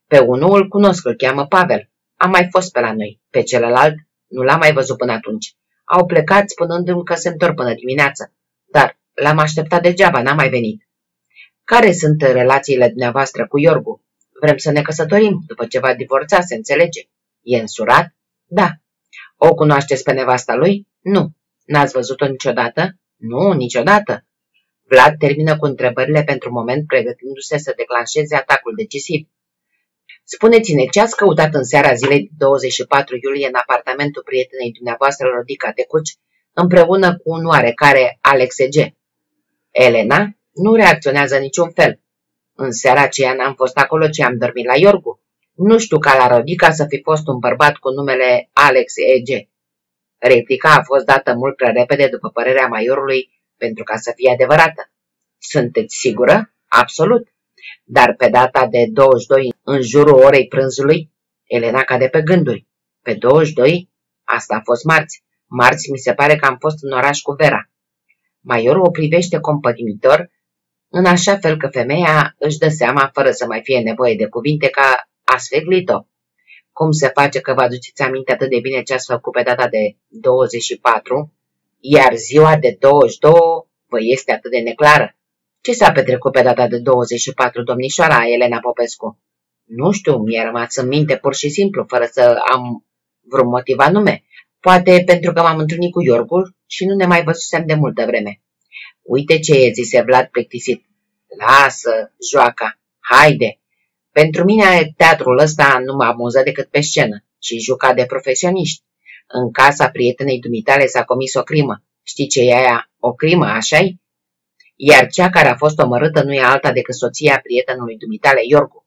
Pe unul îl cunosc, îl cheamă Pavel. A mai fost pe la noi. Pe celălalt nu l-am mai văzut până atunci. Au plecat spunându-mi că se întorc până dimineață. Dar l-am așteptat degeaba, n-a mai venit. Care sunt relațiile dumneavoastră cu Iorgu? Vrem să ne căsătorim după ce va divorța, se înțelege. E însurat? Da. O cunoașteți pe nevasta lui? Nu. N-ați văzut-o niciodată? Nu, niciodată. Vlad termină cu întrebările pentru moment, pregătindu-se să declanșeze atacul decisiv. Spuneți-ne, ce ați căutat în seara zilei 24 iulie în apartamentul prietenei dumneavoastră, Rodica Tecuci, împreună cu un oarecare Alex G. Elena nu reacționează niciun fel. În seara aceea n-am fost acolo, ci am dormit la Iorgu. Nu știu ca la Rodica să fi fost un bărbat cu numele Alex E.G. Replica a fost dată mult prea repede după părerea maiorului pentru ca să fie adevărată. Sunteți sigură? Absolut. Dar pe data de 22, în jurul orei prânzului, Elena cade pe gânduri. Pe 22? Asta a fost marți. Marți mi se pare că am fost în oraș cu Vera. Maiorul o privește compătimitor, în așa fel că femeia își dă seama, fără să mai fie nevoie de cuvinte, că a sfeglit-o. Cum se face că vă aduceți aminte atât de bine ce ați făcut pe data de 24, iar ziua de 22 vă este atât de neclară? Ce s-a petrecut pe data de 24, domnișoara Elena Popescu? Nu știu, mi-a rămas în minte pur și simplu, fără să am vreun motiv anume. Poate pentru că m-am întâlnit cu Iorgul și nu ne mai văzusem de multă vreme. Uite ce e, zise Vlad plictisit. Lasă, joaca, haide. Pentru mine teatrul ăsta nu mă amuză decât pe scenă, ci juca de profesioniști. În casa prietenei dumitale s-a comis o crimă. Știi ce e aia? O crimă, așa-i? Iar cea care a fost omorâtă nu e alta decât soția prietenului dumitale, Iorgu.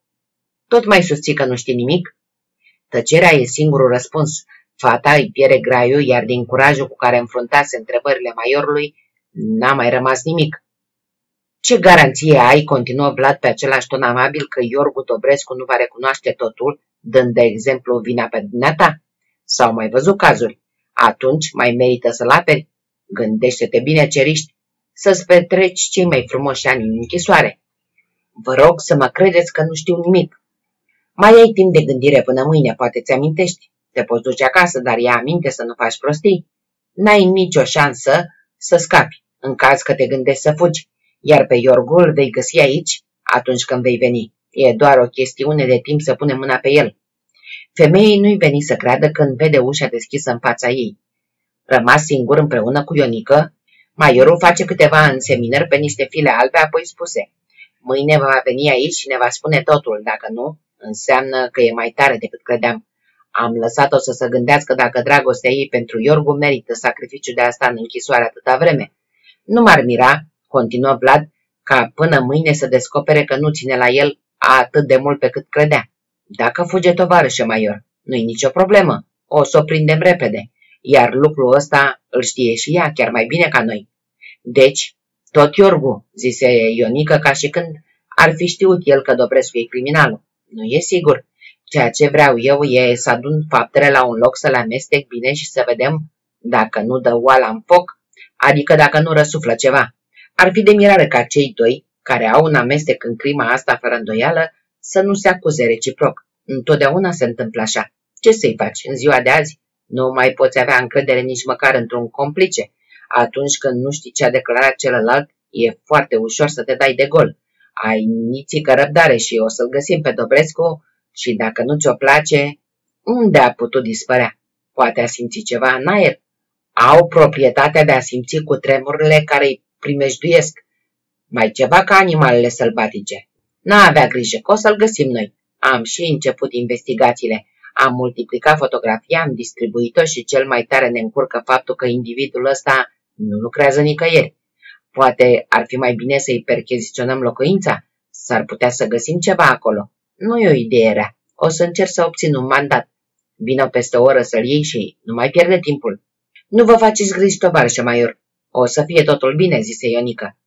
Tot mai susții că nu știi nimic? Tăcerea e singurul răspuns. Fata îi pierde graiul, iar din curajul cu care înfruntase întrebările maiorului, n-a mai rămas nimic. Ce garanție ai, continuă Vlad pe același ton amabil, că Iorgu Dobrescu nu va recunoaște totul, dând de exemplu vina pe dumneata? S-au mai văzut cazuri. Atunci mai merită să-l aperi? Gândește-te bine, ceriști, să-ți petreci cei mai frumoși ani în închisoare. Vă rog să mă credeți că nu știu nimic. Mai ai timp de gândire până mâine, poate ți amintești. Te poți duce acasă, dar ia aminte să nu faci prostii. N-ai nicio șansă să scapi, în caz că te gândești să fugi, iar pe Iorgul vei găsi aici atunci când vei veni. E doar o chestiune de timp să punem mâna pe el. Femeii nu-i veni să creadă când vede ușa deschisă în fața ei. Rămas singur împreună cu Ionică, Maiorul face câteva înseminări pe niște file albe, apoi spuse Mâine va veni aici și ne va spune totul, dacă nu, înseamnă că e mai tare decât credeam. Am lăsat-o să se gândească dacă dragostea ei pentru Iorgu merită sacrificiul de a sta în închisoare atâta vreme. Nu m-ar mira, continuă Vlad, ca până mâine să descopere că nu ține la el atât de mult pe cât credea. Dacă fuge tovarășe Maior, nu-i nicio problemă, o să o prindem repede, iar lucrul ăsta îl știe și ea chiar mai bine ca noi. Deci, tot Iorgu, zise Ionică ca și când ar fi știut el că Dobrescu e criminalul. Nu e sigur. Ceea ce vreau eu e să adun faptele la un loc, să le amestec bine și să vedem dacă nu dă oala în foc, adică dacă nu răsuflă ceva. Ar fi de mirare ca cei doi, care au un amestec în crima asta fără îndoială, să nu se acuze reciproc. Întotdeauna se întâmplă așa. Ce să-i faci în ziua de azi? Nu mai poți avea încredere nici măcar într-un complice. Atunci când nu știi ce a declarat celălalt, e foarte ușor să te dai de gol. Ai nițică răbdare și o să-l găsim pe Dobrescu și dacă nu ți-o place, unde a putut dispărea? Poate a simțit ceva în aer? Au proprietatea de a simți cu tremurile care îi primejduiesc. Mai ceva ca animalele sălbatice. N-avea grijă că o să-l găsim noi. Am și început investigațiile. Am multiplicat fotografia, am distribuit-o și cel mai tare ne încurcă faptul că individul ăsta nu lucrează nicăieri. Poate ar fi mai bine să-i percheziționăm locuința? S-ar putea să găsim ceva acolo. Nu e o idee rea. O să încerc să obțin un mandat. Vino peste o oră să-l iei și nu mai pierde timpul. Nu vă faceți griji, tovarășe Maior. O să fie totul bine, zise Ionica.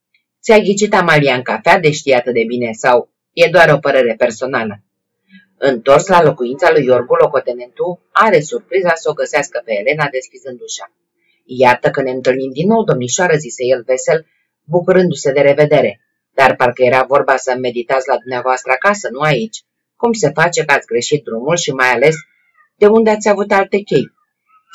Ți-ai ghicit Amalia în cafea de știi atât de bine sau e doar o părere personală? Întors la locuința lui Iorgu, locotenentul are surpriza să o găsească pe Elena deschizând ușa. Iată că ne întâlnim din nou, domnișoară, zise el vesel, bucurându-se de revedere. Dar parcă era vorba să meditați la dumneavoastră acasă, nu aici. Cum se face că ați greșit drumul și mai ales de unde ați avut alte chei?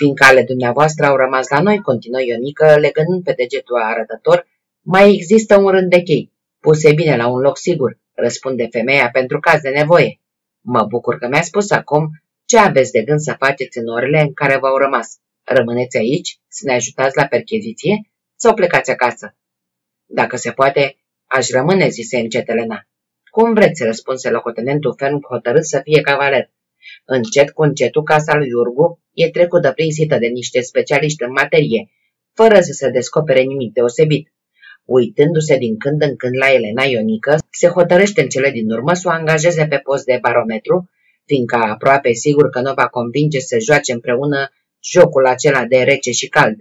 Fiindcă ale dumneavoastră au rămas la noi, continuă Ionică, legând pe degetul arătător, mai există un rând de chei, puse bine la un loc sigur, răspunde femeia pentru caz de nevoie. Mă bucur că mi-a spus acum ce aveți de gând să faceți în orele în care v-au rămas. Rămâneți aici, să ne ajutați la percheziție sau plecați acasă? Dacă se poate, aș rămâne, zise încet Elena. Cum vreți, răspunse locotenentul ferm hotărât să fie cavaler. Încet cu încetul, casa lui Iurgu e trecută prinsită de niște specialiști în materie, fără să se descopere nimic deosebit. Uitându-se din când în când la Elena Ionică, se hotărăște în cele din urmă să o angajeze pe post de barometru, fiindcă aproape sigur că nu va convinge să joace împreună jocul acela de rece și cald.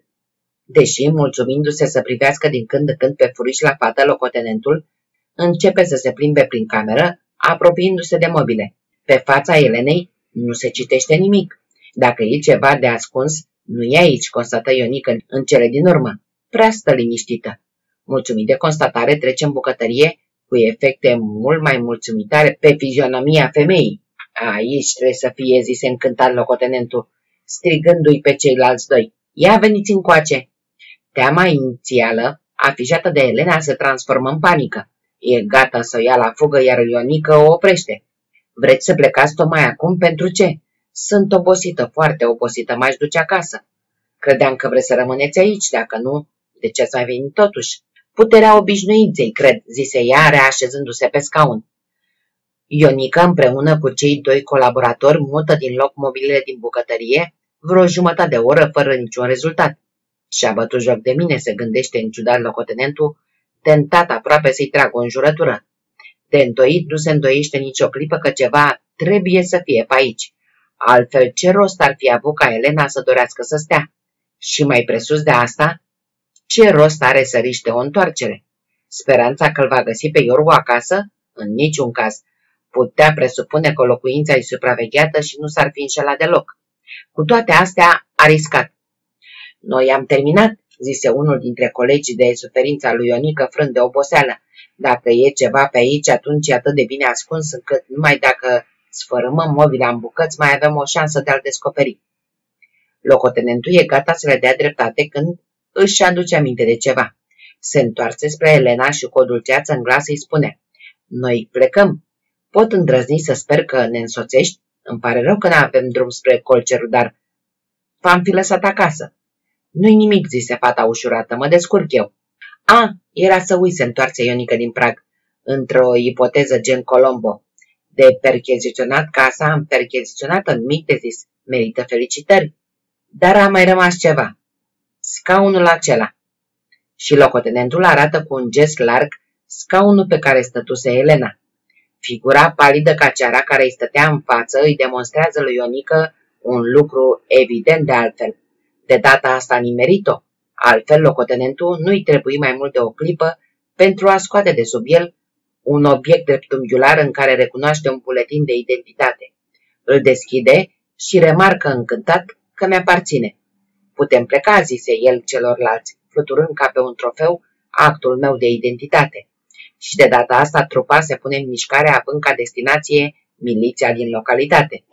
Deși, mulțumindu-se să privească din când în când pe furiș la fată locotenentul, începe să se plimbe prin cameră, apropiindu-se de mobile. Pe fața Elenei nu se citește nimic. Dacă e ceva de ascuns, nu e aici, constată Ionică în cele din urmă. Prea stă liniștită. Mulțumit de constatare, trece în bucătărie cu efecte mult mai mulțumitare pe fizionomia femeii. Aici trebuie să fie, zise încântat locotenentul, strigându-i pe ceilalți doi. Ia veniți încoace! Teama inițială, afișată de Elena, se transformă în panică. E gata să o ia la fugă, iar Ionică o oprește. Vreți să plecați tocmai acum? Pentru ce? Sunt obosită, foarte obosită, m-aș duce acasă. Credeam că vreți să rămâneți aici, dacă nu, de ce să venit totuși? Puterea obișnuinței, cred, zise ea, reașezându-se pe scaun. Ionica, împreună cu cei doi colaboratori, mută din loc mobilele din bucătărie, vreo jumătate de oră fără niciun rezultat. Și-a bătut joc de mine, se gândește în ciudat locotenentul, tentat aproape să-i tragă o înjurătură. De îndoit nu se îndoiește nicio clipă că ceva trebuie să fie pe aici. Altfel, ce rost ar fi avut ca Elena să dorească să stea? Și mai presus de asta, ce rost are să riște o întoarcere? Speranța că îl va găsi pe Iorgu acasă? În niciun caz. Putea presupune că locuința e supravegheată și nu s-ar fi înșelat deloc. Cu toate astea, a riscat. Noi am terminat, zise unul dintre colegii de suferința lui Ionică frânt de oboseală. Dacă e ceva pe aici, atunci e atât de bine ascuns încât numai dacă sfărâmăm mobila în bucăți, mai avem o șansă de a-l descoperi. Locotenentul e gata să le dea dreptate când își aduce aminte de ceva. Se întoarce spre Elena și cu o dulceață în glas îi spune Noi plecăm. Pot îndrăzni să sper că ne însoțești? Îmi pare rău că nu avem drum spre colcerul, dar v-am fi lăsat acasă. Nu-i nimic, zise fata ușurată, mă descurc eu. A, era să ui, se întoarce Ionică din prag, într-o ipoteză gen Colombo. De percheziționat casa, am percheziționat în mic de zis. Merită felicitări. Dar a mai rămas ceva. Scaunul acela. Și locotenentul arată cu un gest larg scaunul pe care stătuse Elena. Figura palidă ca ceara care îi stătea în față îi demonstrează lui Ionică un lucru evident de altfel. De data asta nimerit-o. Altfel, locotenentul nu-i trebuie mai mult de o clipă pentru a scoate de sub el un obiect dreptunghiular în care recunoaște un buletin de identitate. Îl deschide și remarcă încântat că mi-aparține. Putem pleca, zise el celorlalți, fluturând ca pe un trofeu actul meu de identitate. Și de data asta trupa se pune în mișcare având ca destinație miliția din localitate.